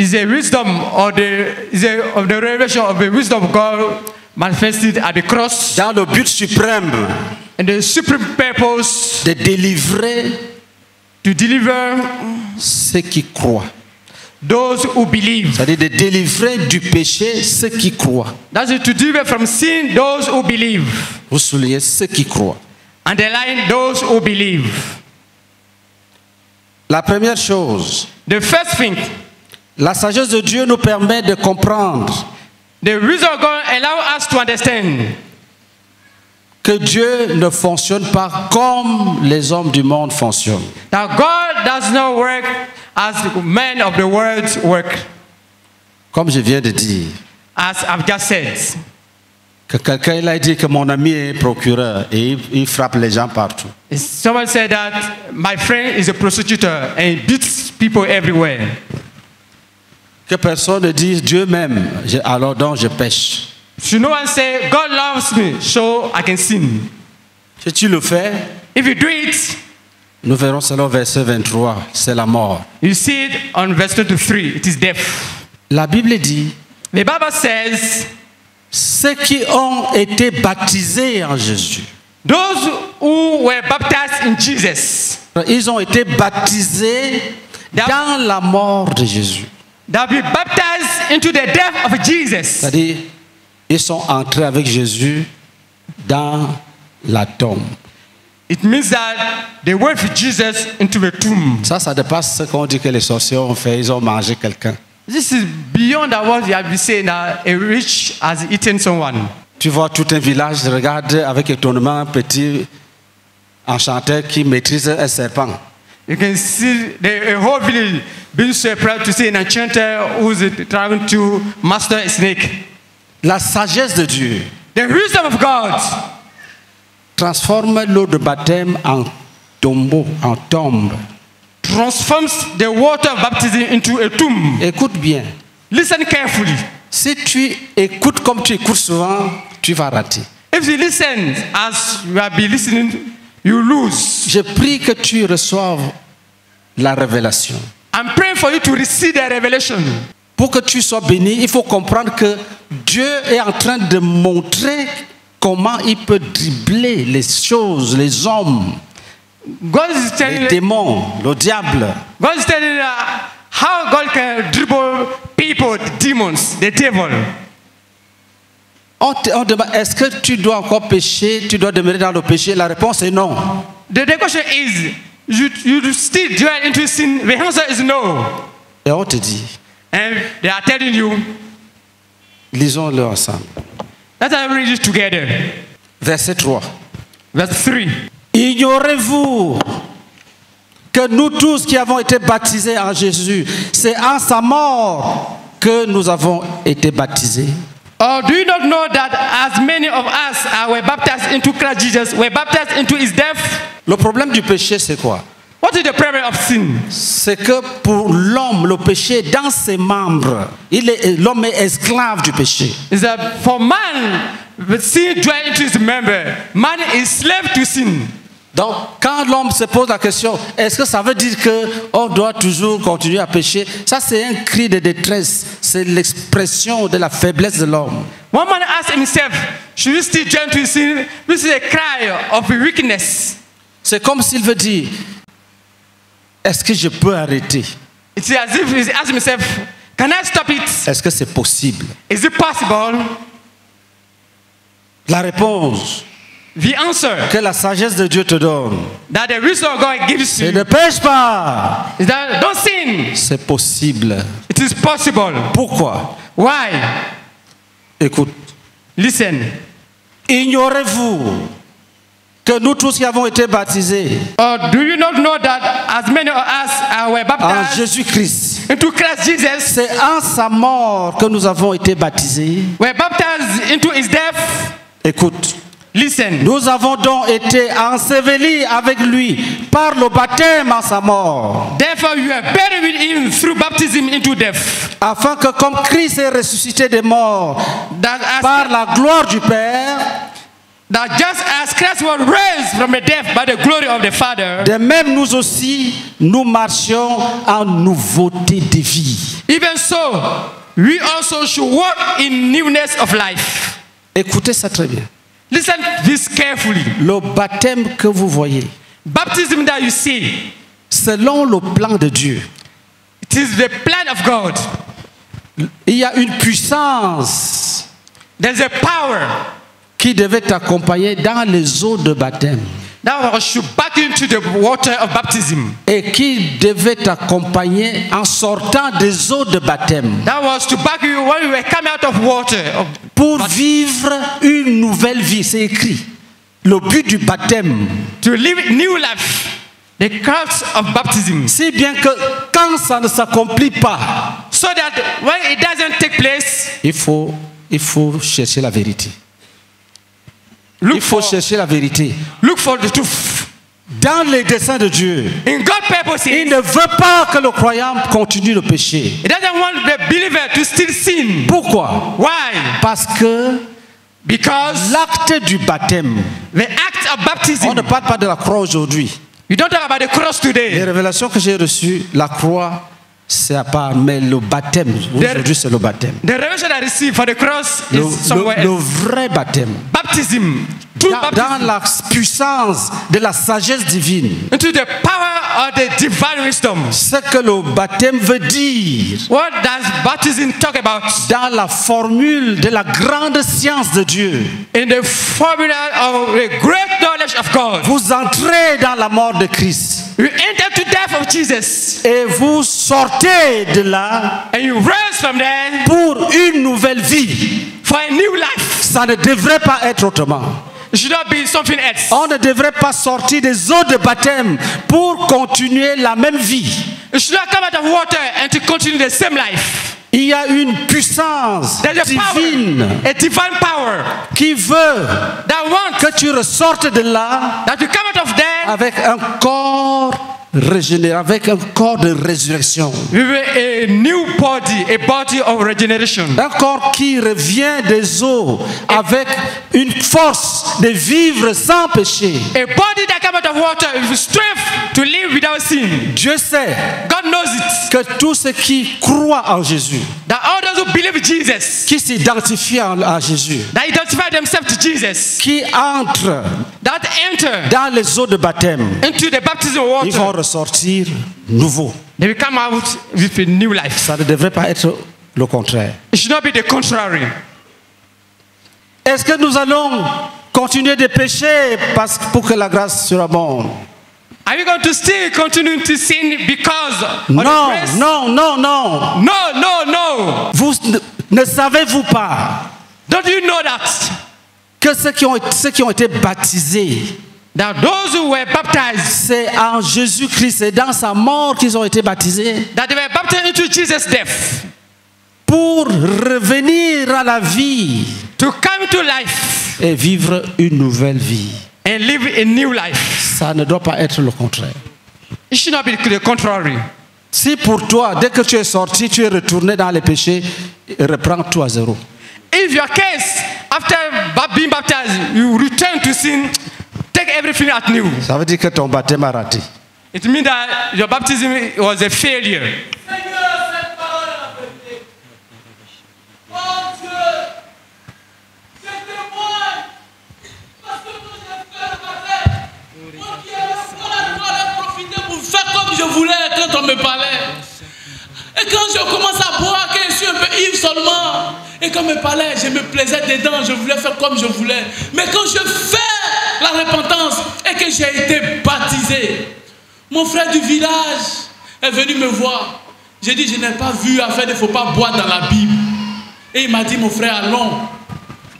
is a wisdom of the is a, of the revelation of the wisdom of God manifested at the cross dans le but suprême and the supreme purpose de délivrer to deliver ceux qui croient. those who believe. C'est-à-dire de délivrer du péché ceux qui croient. That's it, to deliver from sin those who believe. Vous soulignez ceux qui croient. Underline those who believe. La première chose, The first thing, la sagesse de Dieu nous permet de comprendre the wisdom of God allow us to understand que Dieu ne fonctionne pas comme les hommes du monde fonctionnent. that God does not work as men of the world work, Comme je viens de dire, as I've just said. que quelqu'un il a dit que mon ami est procureur et il, il frappe les gens partout. Someone said that my friend is a prostitute and he beats people everywhere. Que personne ne dise Dieu m'aime, alors donc je pêche. Should no one say, God loves me, so I can sin? Si tu le fais, If you do it, nous verrons selon verset 23, c'est la mort. you see it on verse 23, it is death. La Bible dit, The Bible says, ceux qui ont été baptisés en Jésus, those who were baptized in Jesus, ils ont été baptisés dans la mort de Jésus. They'll be baptized into the death of Jesus. C'est-à-dire, ils sont entrés avec Jésus dans la tombe. It means that they went with Jesus into the tomb. Ça, ça dépasse ce qu'on dit que les sorciers ont fait. Ils ont mangé quelqu'un. This is beyond what you have been saying that a rich has eaten someone. Tu vois tout un village, regarde avec étonnement un petit enchanteur qui maîtrise un serpent. You can see the a whole village being surprised to see an enchanter who's trying to master a snake. La sagesse de Dieu The wisdom of God transforme l'eau de baptême en tombeau, en tombe. transforms the water of baptism into a tomb. Écoute bien. Listen carefully. Si tu écoutes comme tu écoutes souvent, tu vas rater. If you listen as you have been listening, you lose. Je prie que tu reçoives la révélation. I'm praying for you to receive the revelation. Pour que tu sois béni, il faut comprendre que Dieu est en train de montrer comment il peut dribbler les choses, les hommes, God is les démons, le diable. God is telling how God can dribble people, demons, the devil. On te- on demande, est-ce que tu dois encore pécher, tu dois demeurer dans le péché? La réponse est non. The question is, you, you still dwell into sin? The answer is no. Et on te dit, And they are telling you lisons-le ensemble. that I read it together. Verset 3. Verse 3. Ignorez-vous que nous tous qui avons été baptisés en Jésus, c'est en sa mort que nous avons été baptisés. Or do you not know that as many of us are were baptized into Christ Jesus, were baptized into his death? Le problème du péché, c'est quoi? What is the problem of sin? C'est que pour l'homme, le péché dans ses membres. Il est- L'homme est esclave du péché. Is that for man, sin dwell into his member. Man is slave to sin. Donc, quand l'homme se pose la question, est-ce que ça veut dire qu'on doit toujours continuer à pécher? Ça, c'est un cri de détresse. C'est l'expression de la faiblesse de l'homme. One man asked himself, should we still join to sin? This is a cry of weakness. C'est comme s'il veut dire, est-ce que je peux arrêter? It's as if he's asking himself, can I stop it? Est-ce que c'est possible? Is it possible? La réponse The answer que la sagesse de Dieu te donne, that the wisdom of God gives you ne pêche pas. is that don't sin. C'est possible. It is possible. Pourquoi? Why? Écoute, Listen. ignorez-vous que nous tous qui avons été baptisés Or do you not know that as many of us uh, en Jésus-Christ, into Christ Jesus, c'est en sa mort que nous avons été baptisés were baptized into his death? Écoute, Listen. nous avons donc été ensevelis avec lui par le baptême en sa mort, Therefore, you are buried with him through baptism into death. afin que comme Christ est ressuscité des morts That par la gloire du Père, That just as Christ was raised from the dead by the glory of the Father, de même nous aussi, nous marchions en nouveauté de vie. even so, we also should walk in newness of life. Écoutez ça très bien. Listen this carefully. Le baptême que vous voyez, Baptism that you see, selon le plan de Dieu, it is the plan of God. il y a une puissance There's a power qui devait t'accompagner dans les eaux de baptême should back into the water of baptism. et qui devait t'accompagner en sortant des eaux de baptême That was to back you when we were coming out of water. of- pour vivre une nouvelle vie. C'est écrit. Le but du baptême. to live new life. The of baptism. Si bien que quand ça ne s'accomplit pas, So that when it doesn't take place, il faut, il faut chercher la vérité. Look Il faut for, chercher la vérité. look for the truth. Dans les desseins de Dieu, In God's purposes, il ne veut pas que le croyant continue de pécher. He doesn't want the believer to still sin. Pourquoi? Why? Parce que Because l'acte du baptême, the act of on baptism, ne parle pas de la croix aujourd'hui. you don't talk about the cross Les today. révélations que j'ai reçues, la croix, c'est à part, mais le baptême, aujourd'hui c'est le baptême. The revelation I received for the cross Le, is somewhere le- le else. vrai baptême. Baptism, true Dans, baptism, dans la puissance de la sagesse divine. into the power of the divine wisdom. Ce que le baptême veut dire What does baptism talk about? dans la formule de la grande science de Dieu. In the formula of the great knowledge of God. Vous entrez dans la mort de Christ You enter to death of Jesus et vous sortez de là and you rise from there pour une nouvelle vie. for a new life. Ça ne devrait pas être autrement. It should not be something else. On ne devrait pas sortir des eaux de baptême pour continuer la même vie. Should not come out of water and to continue the same life. Il y a une puissance a divine power, a divine power qui veut that wants que tu ressortes de là that you come out of there avec un corps régénéré, avec un corps de résurrection. with a new body, a body of regeneration. Un corps qui revient des eaux avec une force de vivre sans péché. A body that comes out of water with strength to live without sin. Dieu sait God knows it. que tous ceux qui croient en Jésus, That all those who believe Jesus, qui s'identifient en- à Jésus, that identify themselves to Jesus, qui entrent that enter dans les eaux de baptême, into the baptism ils vont ressortir nouveaux. they will come out with a new life. Ça ne devrait pas être le contraire. It should not be the contrary. Est-ce que nous allons continuer de pécher parce, pour que la grâce surabonde Are you going to still continue to sin because Non, non, non, non. No, no, no. Vous ne, savez-vous pas Don't you know that? que ceux qui ont, ceux qui ont été baptisés, That those who were baptized, c'est en Jésus-Christ, c'est dans sa mort qu'ils ont été baptisés that they were baptized into Jesus' death pour revenir à la vie to come to life et vivre une nouvelle vie. and live a new life. Ça ne doit pas être le contraire. It should not be the contrary. Si pour toi, dès que tu es sorti, tu es retourné dans les péchés, reprends tout à zéro. If your case, after being baptized, you return to sin, take everything at new. Ça veut dire que ton baptême a raté. It means that your baptism was a failure. Seigneur, cette parole est la vérité. Oh Dieu, je témoigne. Parce que quand j'ai fait le baptême, moi qui avais foi la foi, j'ai profité pour faire comme je voulais quand on me parlait. Et quand je commence à boire, que je suis un peu ivre seulement, et quand me parlait, je me plaisais dedans, je voulais faire comme je voulais. Mais quand je fais la repentance et que j'ai été baptisé, mon frère du village est venu me voir. J'ai dit, je n'ai pas vu affaire de ne faut pas boire dans la Bible. Et il m'a dit, mon frère, allons.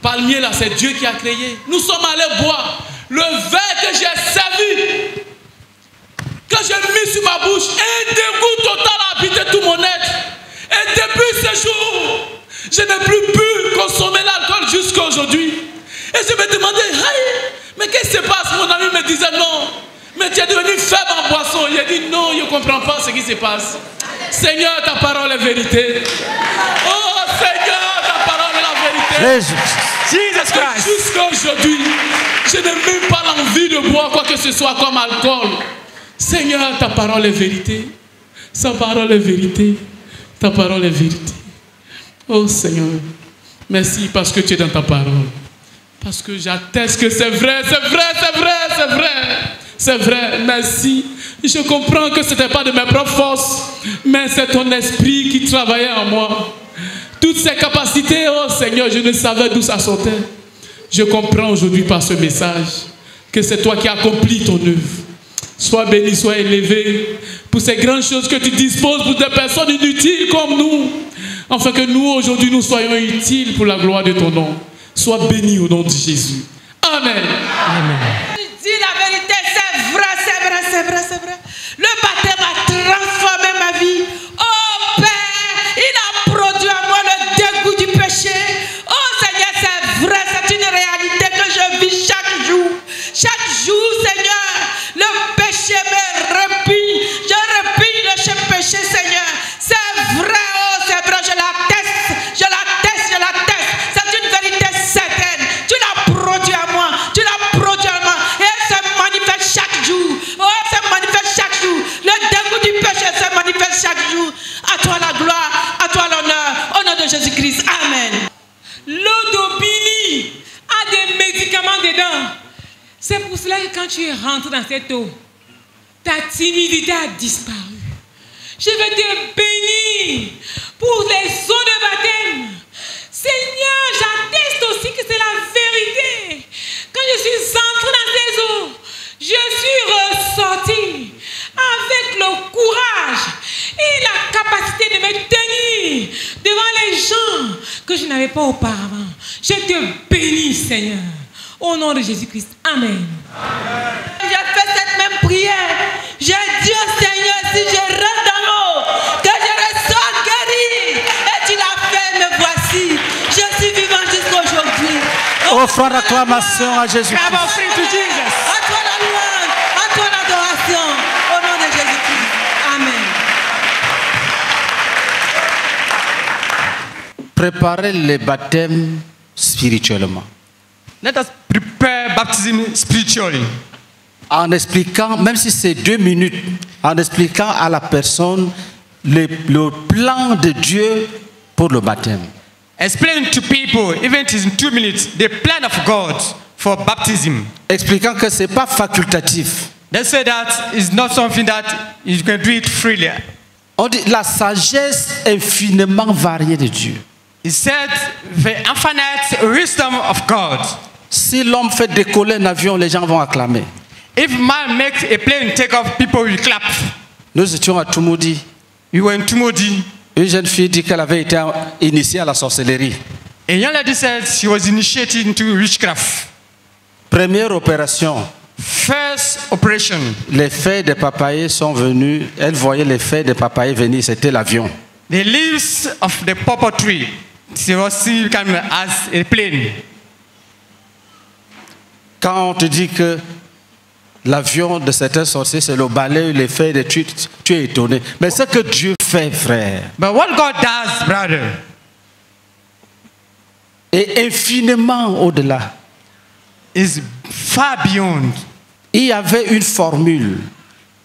Palmier là, c'est Dieu qui a créé. Nous sommes allés boire. Le verre que j'ai servi, quand j'ai mis sur ma bouche, un dégoût total a habité tout mon être. Et depuis ce jour, je n'ai plus pu consommer l'alcool jusqu'à aujourd'hui. Et je me demandais, Aïe, mais qu'est-ce qui se passe? Mon ami me disait non. Mais tu es devenu faible en boisson. Il a dit non, je ne comprends pas ce qui se passe. Seigneur, ta parole est vérité. Oh Seigneur, ta parole est la vérité. Jésus. Jesus Christ. Jusqu'à aujourd'hui, je n'ai même pas l'envie de boire quoi que ce soit comme alcool. Seigneur, ta parole est vérité. Sa parole est vérité. Ta parole est vérité. Oh Seigneur, merci parce que tu es dans ta parole. Parce que j'atteste que c'est vrai, c'est vrai, c'est vrai, c'est vrai. C'est vrai, merci. Je comprends que ce n'était pas de mes propres forces, mais c'est ton esprit qui travaillait en moi. Toutes ces capacités, oh Seigneur, je ne savais d'où ça sortait. Je comprends aujourd'hui par ce message que c'est toi qui accomplis ton œuvre. Sois béni, sois élevé pour ces grandes choses que tu disposes pour des personnes inutiles comme nous. Afin que nous, aujourd'hui, nous soyons utiles pour la gloire de ton nom. Sois béni au nom de Jésus. Amen. Je dis la vérité, c'est vrai, c'est vrai, c'est vrai, c'est vrai. Le baptême a transformé dans cette eau, ta timidité a disparu. Je vais te bénir pour les eaux de baptême. Seigneur, j'atteste aussi que c'est la vérité. Quand je suis entré dans ces eaux, je suis ressorti avec le courage et la capacité de me tenir devant les gens que je n'avais pas auparavant. Je te bénis, Seigneur. Au nom de Jésus-Christ. Amen. Au nom de Jésus-Christ. Amen. Préparez les baptêmes spirituellement. Let us prepare baptism spiritually. En expliquant, même si c'est deux minutes, en expliquant à la personne le, le plan de Dieu pour le baptême. Explain to people, even it is in two minutes, the plan of God for baptism. Expliquant que ce n'est pas facultatif. They say that it's not something that you can do it freely. On dit la sagesse infiniment variée de Dieu. He said the infinite wisdom of God. Si l'homme fait décoller un avion, les gens vont acclamer. If man makes a plane take off, people will clap. Nous étions à Tumudi. We were in Tumodi. Une jeune fille dit qu'elle avait été initiée à la sorcellerie. A young lady said she was initiated into witchcraft. Première opération, First operation, les feuilles de papayer sont venues. Elle voyait les feuilles de papayer venir, c'était l'avion. the leaves of the purple tree, she was seen as a plane. Quand on te dit que l'avion de certains sorciers, c'est le balai, les feuilles de tu, tu es étonné. Mais ce que Dieu fait, frère, But what God does, brother, est infiniment au-delà. is far beyond. Il y avait une formule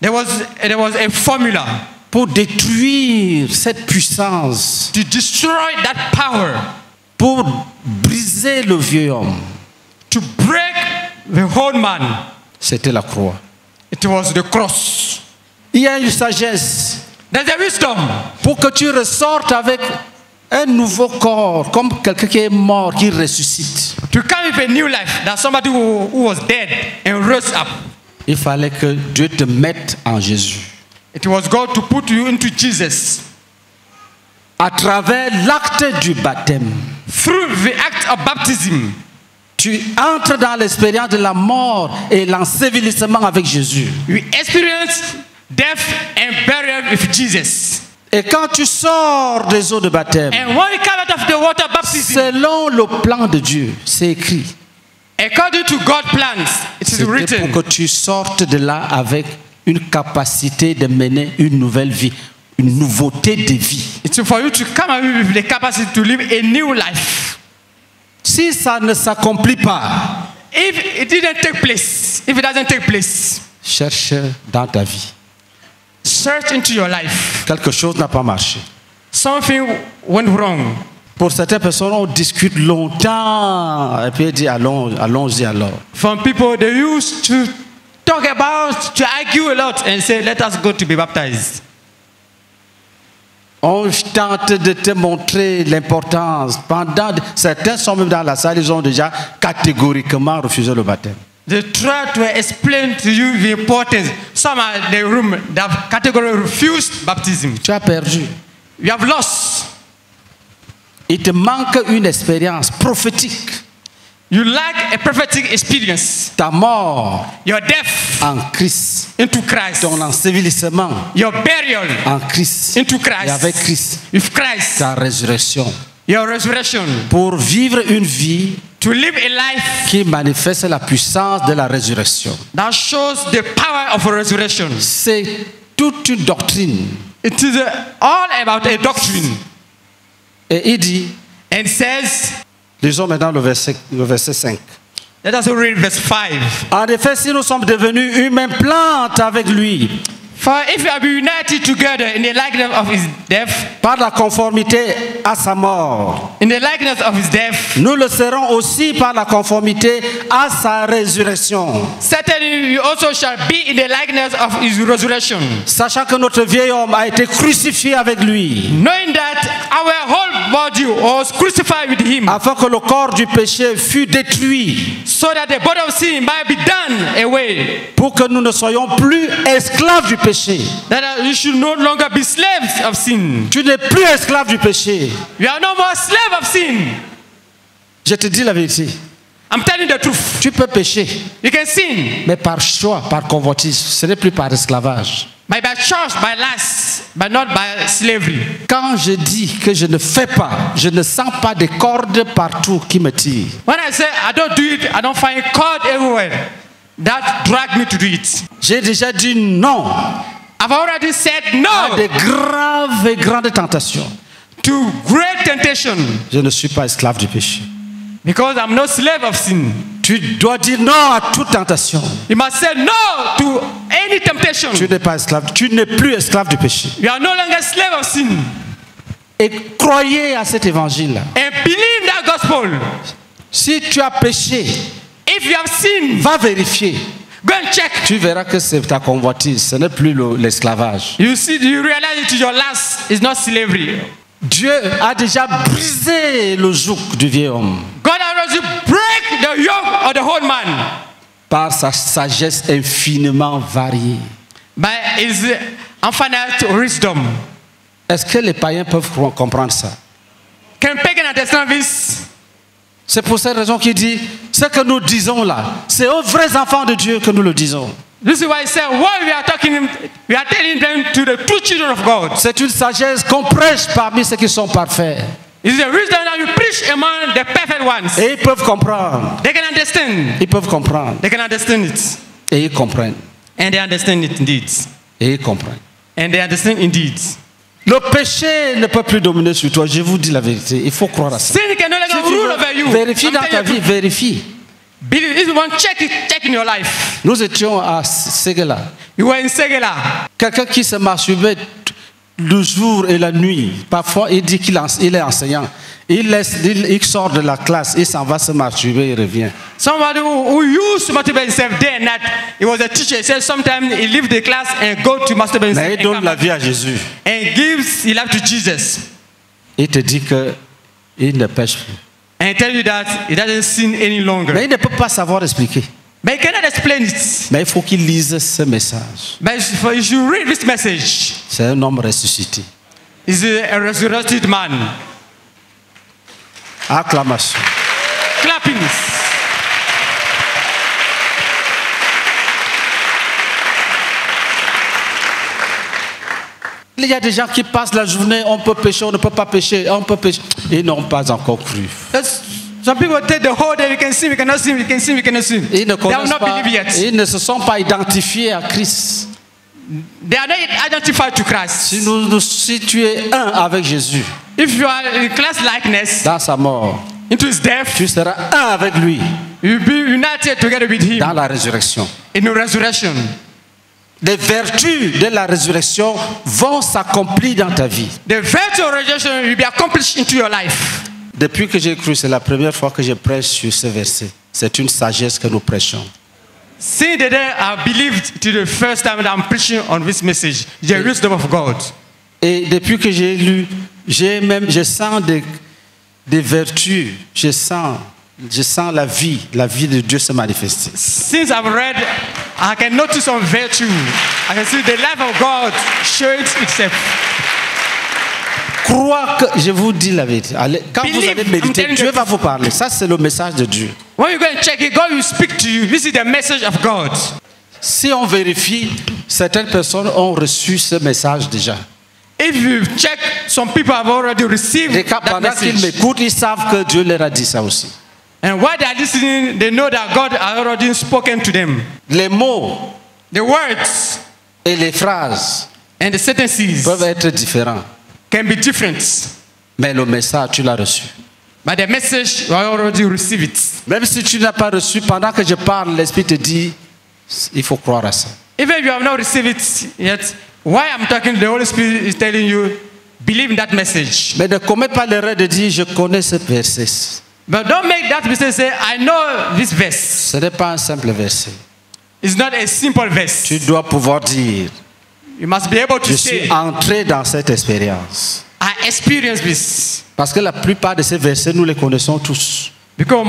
There was, there was a formula pour détruire cette puissance, to destroy that power, pour briser le vieux homme. to break the whole man. C'était la croix. It was the cross. Il y a une sagesse There's a wisdom pour que tu ressortes avec un nouveau corps, comme quelqu'un qui est mort, qui ressuscite. to come with a new life. That somebody who, who was dead and rose up. Il fallait que Dieu te mette en Jésus. It was God to put you into Jesus À travers l'acte du baptême, through the act of baptism. Tu entres dans l'expérience de la mort et l'ensevelissement avec Jésus. You experience death and burial with Jesus. Et quand tu sors des eaux de baptême, And when you come out of the water baptism, selon le plan de Dieu, c'est écrit. according to God's plans, it is written pour que tu sortes de là avec une capacité de mener une nouvelle vie, une nouveauté de vie. it's for you to come out with the capacity to live a new life. Si ça ne s'accomplit pas, If it didn't take place, if it doesn't take place, cherche dans ta vie. search into your life. Quelque chose n'a pas marché. Something went wrong. Pour certaines personnes, on discute longtemps et puis on dit allons, allons-y alors. From people, they used to talk about, to argue a lot and say, let us go to be baptized. On tente de te montrer l'importance. Pendant certains sont même dans la salle, ils ont déjà catégoriquement refusé le baptême. They try to explain to you the importance. Some are in the room that categorically refused baptism. Tu as perdu. You have lost. Il te manque une expérience prophétique. You lack a prophetic experience. Ta mort Your death en Christ, into Christ. ton ensevelissement Your burial en Christ into et Christ. avec Christ, With Christ. ta résurrection. Your resurrection. Pour vivre une vie To live a life qui manifeste la puissance de la résurrection. that shows the power of a resurrection. C'est toute une doctrine. It is all about a doctrine. Et il dit, And says, lisons maintenant le verset, le verset 5. let us read verse 5. En effet, si nous sommes devenus une même plante avec lui, For if have been united together in the likeness of his death, par la conformité à sa mort, in the likeness of his death, nous le serons aussi par la conformité à sa résurrection. certainly you also shall be in the likeness of his resurrection. Sachant que notre vieil homme a été crucifié avec lui, Knowing that our whole body was crucified with him, afin que le corps du péché fût détruit, so that the body of sin might be done away, pour que nous ne soyons plus esclaves du péché. That uh, you should no longer be slaves of sin. Tu n'es plus esclave du péché. You are no more slave of sin. Je te dis la vérité. I'm telling the truth. Tu peux pécher, You can sin mais par choix, par convoitise. Ce n'est plus par esclavage. by by choice, by lust, but not by slavery. Quand je dis que je ne fais pas, je ne sens pas des cordes partout qui me tirent. When I say I don't do it, I don't find cord everywhere. That drag me to do it. J'ai déjà dit non I've already said à des no graves et grandes tentations. to great temptation Je ne suis pas esclave du péché. because I'm no slave of sin. Tu dois dire non à toute tentation. You must say no to any temptation. Tu n'es pas esclave. Tu n'es plus esclave du péché. You are no longer slave of sin. Et croyez à cet évangile. And believe that gospel. Si tu as péché, If you have sinned, va vérifier. go and check. Tu verras que c'est ta convoitise. Ce n'est plus le- l'esclavage. You see, you realize it is your last is not slavery? Dieu a déjà brisé le joug du vieil homme God has already break the yoke of the whole man par sa sagesse infiniment variée. by his infinite wisdom. Est-ce que les païens peuvent com- comprendre ça? Can pagan understand this? C'est pour cette raison qu'il dit, ce que nous disons là, c'est aux vrais enfants de Dieu que nous le disons. C'est une sagesse qu'on prêche parmi ceux qui sont parfaits. It's the wisdom that we preach among the perfect ones. Et ils peuvent comprendre. They can understand. Ils peuvent comprendre. They can understand it. Et ils comprennent. And they understand it indeed. Et ils comprennent. And they understand indeed. Le péché ne peut plus dominer sur toi. Je vous dis la vérité. Il faut croire à ça. Sin over you. vérifie I'm dans ta vie, vérifie. Believe, if you want, check it, check in your life. Nous étions à Segela. You were in Segela. Quelqu'un qui se masturbait le jour et la nuit. Parfois, il dit qu'il est enseignant. Il, laisse, il, il sort de la classe, il s'en va se masturber, il revient. Somebody who, who used to masturbate himself day and night. He was a teacher. He said sometimes he leave the class and go to masturbate himself Mais il and, donne la vie à Jésus. and gives his life to Jesus. Il te dit que il ne pêche plus. And tell you that he doesn't sin any longer. Mais il ne peut pas savoir expliquer. But he cannot explain it. Mais il faut qu'il lise ce message. But for you should read this message. C'est un homme ressuscité. He's a, a resurrected man. Acclamation. Clapping. Il y a des gens qui passent la journée, on peut pécher, on ne peut pas pécher, on peut pécher. Ils n'ont pas encore cru. Some people take the whole day. We can sin, we cannot sin, we can sin, we cannot sin. Ils ne, They connaissent not pas, yet. ils ne se sont pas identifiés à Christ. They are not identified to Christ. Si, nous, nous- si tu es un avec Jésus If you are in class likeness dans sa mort, into his death, tu seras un avec lui you'll be united together with him dans la résurrection. in the resurrection. Les vertus de la résurrection vont s'accomplir dans ta vie. The virtue of resurrection will be accomplished into your life. Depuis que j'ai cru, c'est la première fois que je prêche sur ce verset. C'est une sagesse que nous prêchons. Since the day I believed to the first time that I'm preaching on this message, the wisdom of God. Et depuis que j'ai lu, j'ai même, je sens des, des vertus, je sens, je sens la vie, la vie de Dieu se manifester. Since I've read, I can notice some virtue. I can see the life of God showing itself. Crois que, je vous dis la vérité, allez- quand vous Believe, allez I'm méditer, Dieu va vous parler. Ça, c'est le message de Dieu. When you go and check it, God will speak to you. This is the message of God. Si on vérifie, certaines personnes ont reçu ce message déjà. If you check, some people have already received Et quand, that pendant qu'ils m'écoutent, ils savent que Dieu leur a dit ça aussi. And while they are listening, they know that God has already spoken to them. Les mots The words et les phrases and the sentences peuvent être différents, can be different, mais le message, tu l'as reçu. but the message, you already receive it. Même si tu n'as pas reçu, pendant que je parle, l'Esprit te dit, il faut croire à ça. Even if you have not received it yet, why I'm talking, the Holy Spirit is telling you, believe in that message. Mais ne commets pas l'erreur de dire, je connais ce verset. But don't make that mistake say, I know this verse. Ce n'est pas un simple verset. It's not a simple verse. Tu dois pouvoir dire, You must be able to je say, suis entré dans cette expérience. I experienced this. Parce que la plupart de ces versets, nous les connaissons tous. Because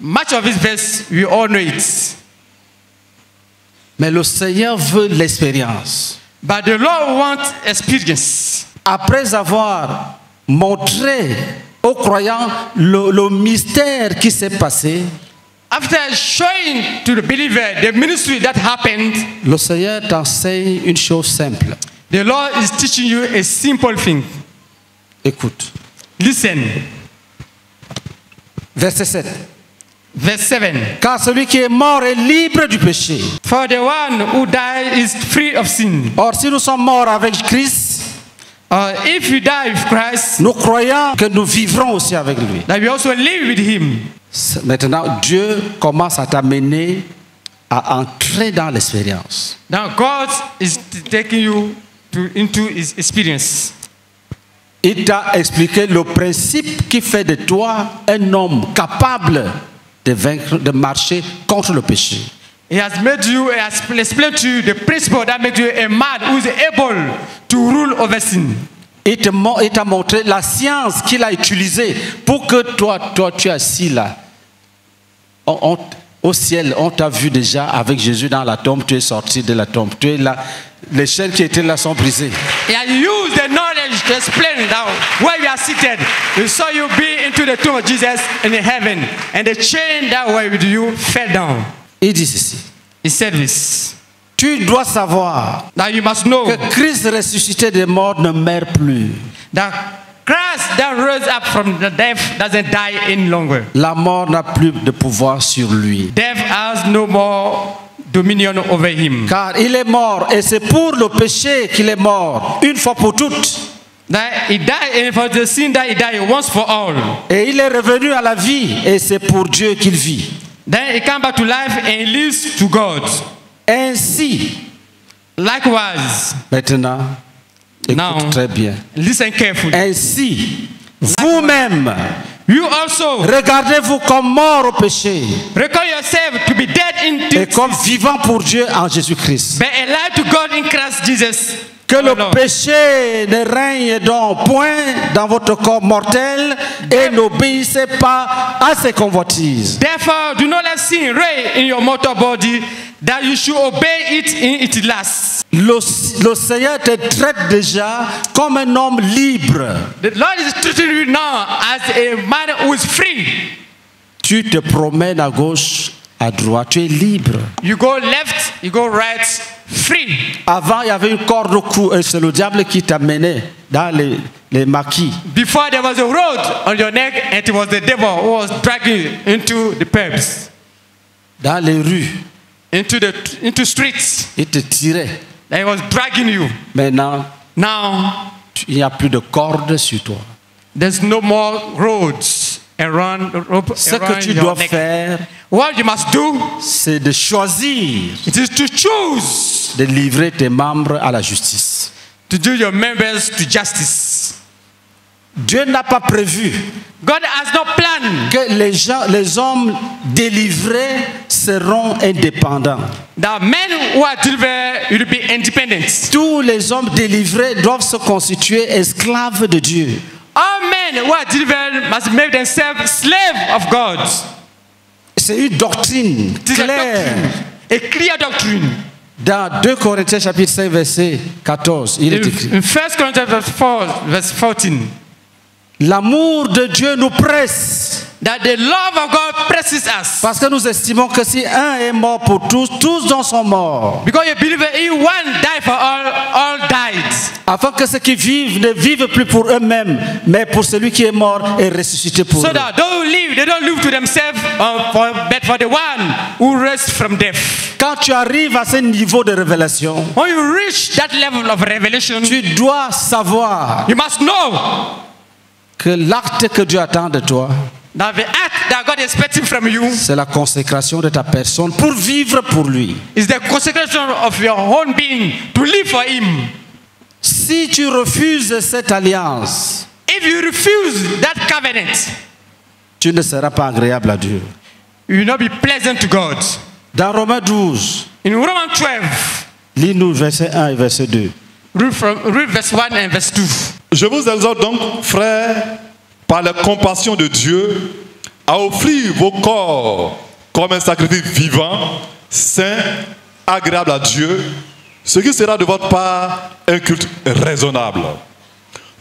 much of this verse, we all know it. Mais le Seigneur veut l'expérience. But the Lord wants experience. Après avoir montré aux croyants le, le mystère qui s'est passé, After showing to the believer the ministry that happened, le Seigneur t'enseigne une chose simple. the Lord is teaching you a simple thing. Écoute. Listen. Verset 7. Verse 7. Car celui qui est mort est libre du péché. For the one who died is free of sin. Or, si nous sommes morts avec Christ, Uh, if you die with Christ, nous croyons que nous vivrons aussi avec lui. that we also live with Him. Maintenant, Dieu commence à t'amener à entrer dans l'expérience. Now God is taking you to, into His experience. Il t'a expliqué le principe qui fait de toi un homme capable de vaincre, de marcher contre le péché. He has made you, he has explained to you the principle that makes you a man who is able to rule over sin. Il t'a montré la science qu'il a utilisée pour que toi, toi, tu es assis là. On- on- au ciel, on t'a vu déjà avec Jésus dans la tombe, tu es sorti de la tombe. Tu es là. Les chaînes qui étaient là sont brisées. He has used the knowledge to explain now where you are seated. We saw you be into the tomb of Jesus in heaven, and the chain that were with you fell down. Il dit ceci. He said this. Tu dois savoir Now you must know que Christ ressuscité des morts ne meurt plus. that Christ that rose up from the death doesn't die any longer. La mort n'a plus de pouvoir sur lui. Death has no more dominion over him. Car il est mort et c'est pour le péché qu'il est mort, une fois pour toutes. That he died, and for the sin that he died once for all. Et il est revenu à la vie et c'est pour Dieu qu'il vit. Then he came back to life and lives to God. Ainsi, Likewise, maintenant, écoute Now. très bien. listen carefully. Ainsi, vous-même, You also regardez-vous comme mort au péché reckon yourself to be dead in et comme vivant pour Dieu en Jésus-Christ. Que le péché ne règne donc point dans votre corps mortel et n'obéissez pas à ses convoitises. Therefore, do not let sin reign in your mortal body, that you should obey it in its last. Le, le Seigneur te traite déjà comme un homme libre. The Lord is treating you now as a man who is free. Tu te promènes à gauche, à droite, tu es libre. You go left, you go right, free. Avant, il y avait une corde au cou et c'est le diable qui t'amenait dans les, les maquis. Before there was a road on your neck, and it was the devil who was dragging you into the pubs, Dans les rues, into the into streets. il te tirait. And he was dragging you. Maintenant, Now il n'y a plus de corde sur toi. there's no more roads run rope Ce que around tu dois neck. faire, What you must do c'est de choisir it is to choose de livrer tes membres à la justice. to do your members to justice. Dieu n'a pas prévu God has not planned que les, gens, les hommes délivrés seront indépendants. that men who are delivered will be independent. Tous les hommes délivrés doivent se constituer esclaves de Dieu. All men who are delivered must make themselves slaves of God. C'est une doctrine is a claire. doctrine, a clear doctrine. Dans 2 Corinthiens chapitre 5 verset 14, il est écrit. in 1 Corinthians verse 4, verse 14, L'amour de Dieu nous presse that the love of God presses us. parce que nous estimons que si un est mort pour tous, tous en sont morts. Because you believe in one died for all, all died. Afin que ceux qui vivent ne vivent plus pour eux-mêmes, mais pour celui qui est mort et ressuscité pour So eux. that those who live, they don't live to themselves, uh, for, but for the one who raised from death. Quand tu arrives à ce niveau de révélation, When you reach that level of revelation, tu dois savoir you must know que l'acte que Dieu attend de toi, that the act that God is expecting from you c'est la consécration de ta personne pour vivre pour lui. is the consecration of your own being to live for Him. Si tu refuses cette alliance, If you refuse that covenant, tu ne seras pas agréable à Dieu. you will not be pleasant to God. Dans Romains 12, In Romans 12, lis-nous verset 1 et verset 2. read, from, read verse 1 and verse 2. Je vous exhorte donc, frères, par la compassion de Dieu, à offrir vos corps comme un sacrifice vivant, saint, agréable à Dieu, ce qui sera de votre part un culte raisonnable.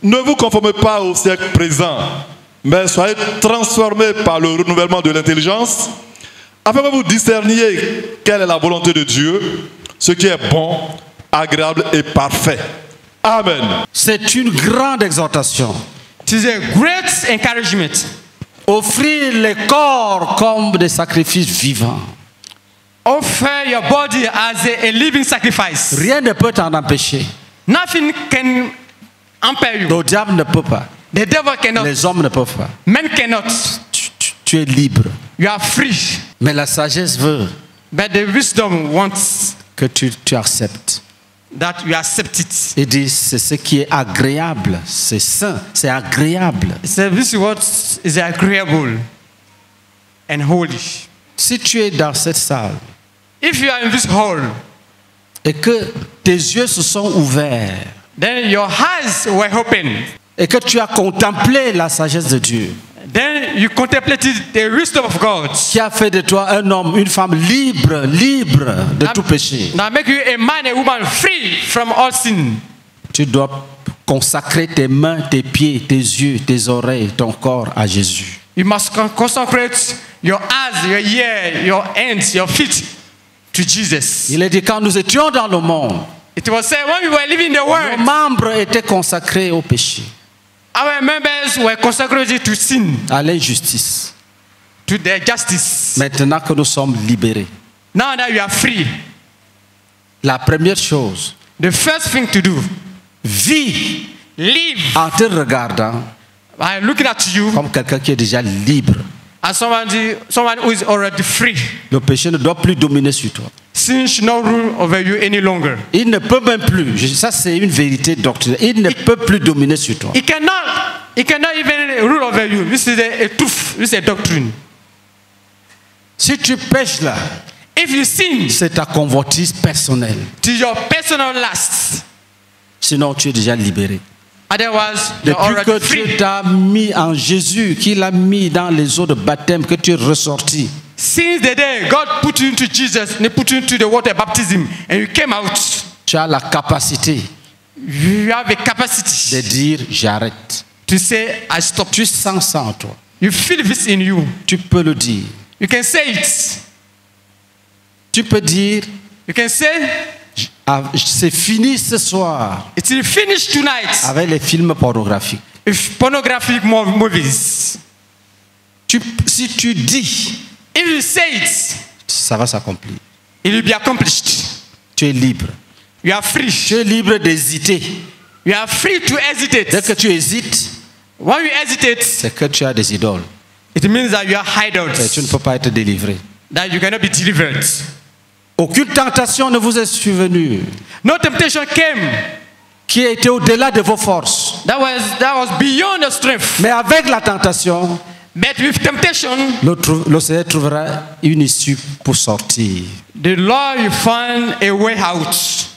Ne vous conformez pas au siècle présent, mais soyez transformés par le renouvellement de l'intelligence, afin que vous discerniez quelle est la volonté de Dieu, ce qui est bon, agréable et parfait. Amen. C'est une grande exhortation. It is a great encouragement. Offrir les corps comme des sacrifices vivants. Offer your body as a, a living sacrifice. Rien ne peut t'en empêcher. Nothing can impair you. Le diable ne peut pas. The devil cannot. Les hommes ne peuvent pas. Men cannot. Tu, tu- tu es libre. You are free. Mais la sagesse veut But the wisdom wants que tu, tu acceptes. That you accept it. Il dit, c'est ce qui est agréable, c'est sain, c'est agréable. This is what is agreeable and holy. Si tu es dans cette salle If you are in this hall, et que tes yeux se sont ouverts then your eyes were open. et que tu as contemplé la sagesse de Dieu, Then you contemplated the wisdom of God. qui a fait de toi un homme, une femme libre, libre de tout péché, Now make you a man, a woman free from all sin. tu dois consacrer tes mains, tes pieds, tes yeux, tes oreilles, ton corps à Jésus. You must con- consecrate your eyes, your ear, your hands, your feet to Jesus. Il est dit, quand nous étions dans le monde, It was said when we were living in the nos world, membres étaient consacrés au péché, our members were consecrated to sin, à l'injustice. to their justice. Maintenant que nous sommes libérés, Now that you are free, la première chose, the first thing to do, vis live en te regardant by looking at you comme quelqu'un qui est déjà libre. as someone, someone who is already free. Le péché ne doit plus dominer sur toi. Sin should not rule over you any longer. Il ne peut même plus, ça c'est une vérité doctrinale, il ne peut plus dominer sur toi. He cannot, he cannot even rule over you. This is a, a truth. This is a doctrine. Si tu pêches là, If you sin, c'est ta convoitise personnelle. it is your personal lust. Sinon, tu es déjà libéré. Otherwise, Depuis que free. t'a mis en Jésus, qu'il a mis dans les eaux de baptême, que tu es ressorti, Since the day God put you into Jesus and put you into the water baptism and you came out, tu as la capacité you have a de capacity dire j'arrête. to say, I stop. Tu sens ça en toi. You feel this in you. Tu peux le dire. You can say it. Tu peux dire You can say, Ah, c'est fini ce soir it will finish tonight. avec les films pornographiques. If pornographic mo- movies, Tu- si tu dis, if you say it, ça va s'accomplir. it will be accomplished. Tu es libre. You are free. Tu es libre d'hésiter. You are free to Dès hesitate. que tu hésites, When you hesitate, c'est que tu as des idoles. it means that you are et tu ne idols, peux pas être délivré. that you cannot be delivered. Aucune tentation ne vous est survenue No temptation came qui été au-delà de vos forces. that was that was beyond your strength. Mais avec la tentation, But with temptation, Seigneur trouvera une issue pour sortir. the Lord you find a way out.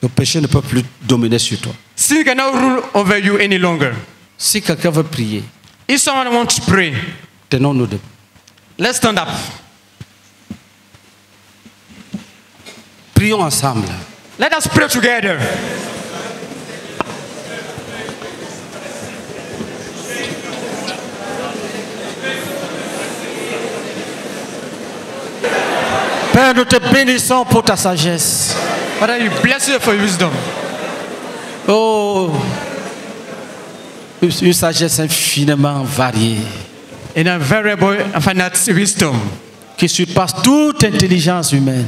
Le péché ne peut plus dominer sur toi. Sin cannot rule over you any longer. Si quelqu'un veut prier, If someone wants to pray, tenons-nous debout. let's stand up. Prions ensemble. Let us pray together. Père, nous te bénissons pour ta sagesse. Father, you bless you for wisdom. Oh, une sagesse infiniment variée In a variable infinite wisdom qui surpasse toute intelligence humaine.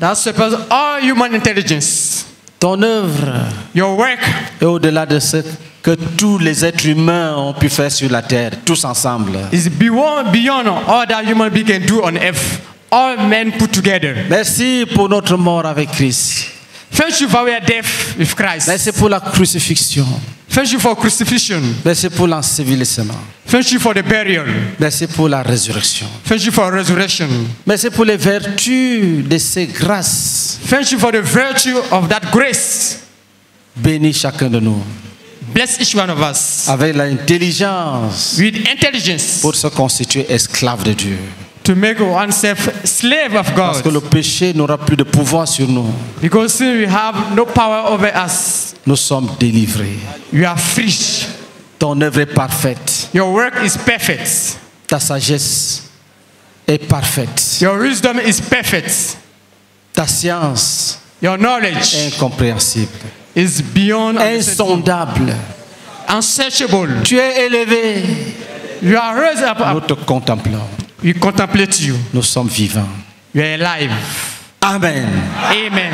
that surpasses all human intelligence. Ton œuvre Your work est au-delà de ce que tous les êtres humains ont pu faire sur la terre, tous ensemble. is beyond, beyond all that human being can do on earth. All men put together. Merci pour notre mort avec Christ. Thank you for our death with Christ. Merci pour la crucifixion. Thank you for crucifixion. Merci pour l'ensevelissement. Thank you for the burial. Merci pour la résurrection. Thank you for resurrection. Merci pour les vertus de ces grâces. Thank you for the virtue of that grace. Bénis chacun de nous Bless each one of us avec l'intelligence with intelligence pour se constituer esclave de Dieu. To make oneself slave of Parce que God. le péché n'aura plus de pouvoir sur nous. Because sin we have no power over us. Nous sommes délivrés. You are free. Ton œuvre est parfaite. Your work is perfect. Ta sagesse est parfaite. Your wisdom is perfect. Ta science Your est knowledge incompréhensible. is beyond. Insondable. unsearchable. Tu es élevé. You are raised up. Nous te contemplons. We contemplate you. Nous sommes vivants. You are alive. Amen. Amen.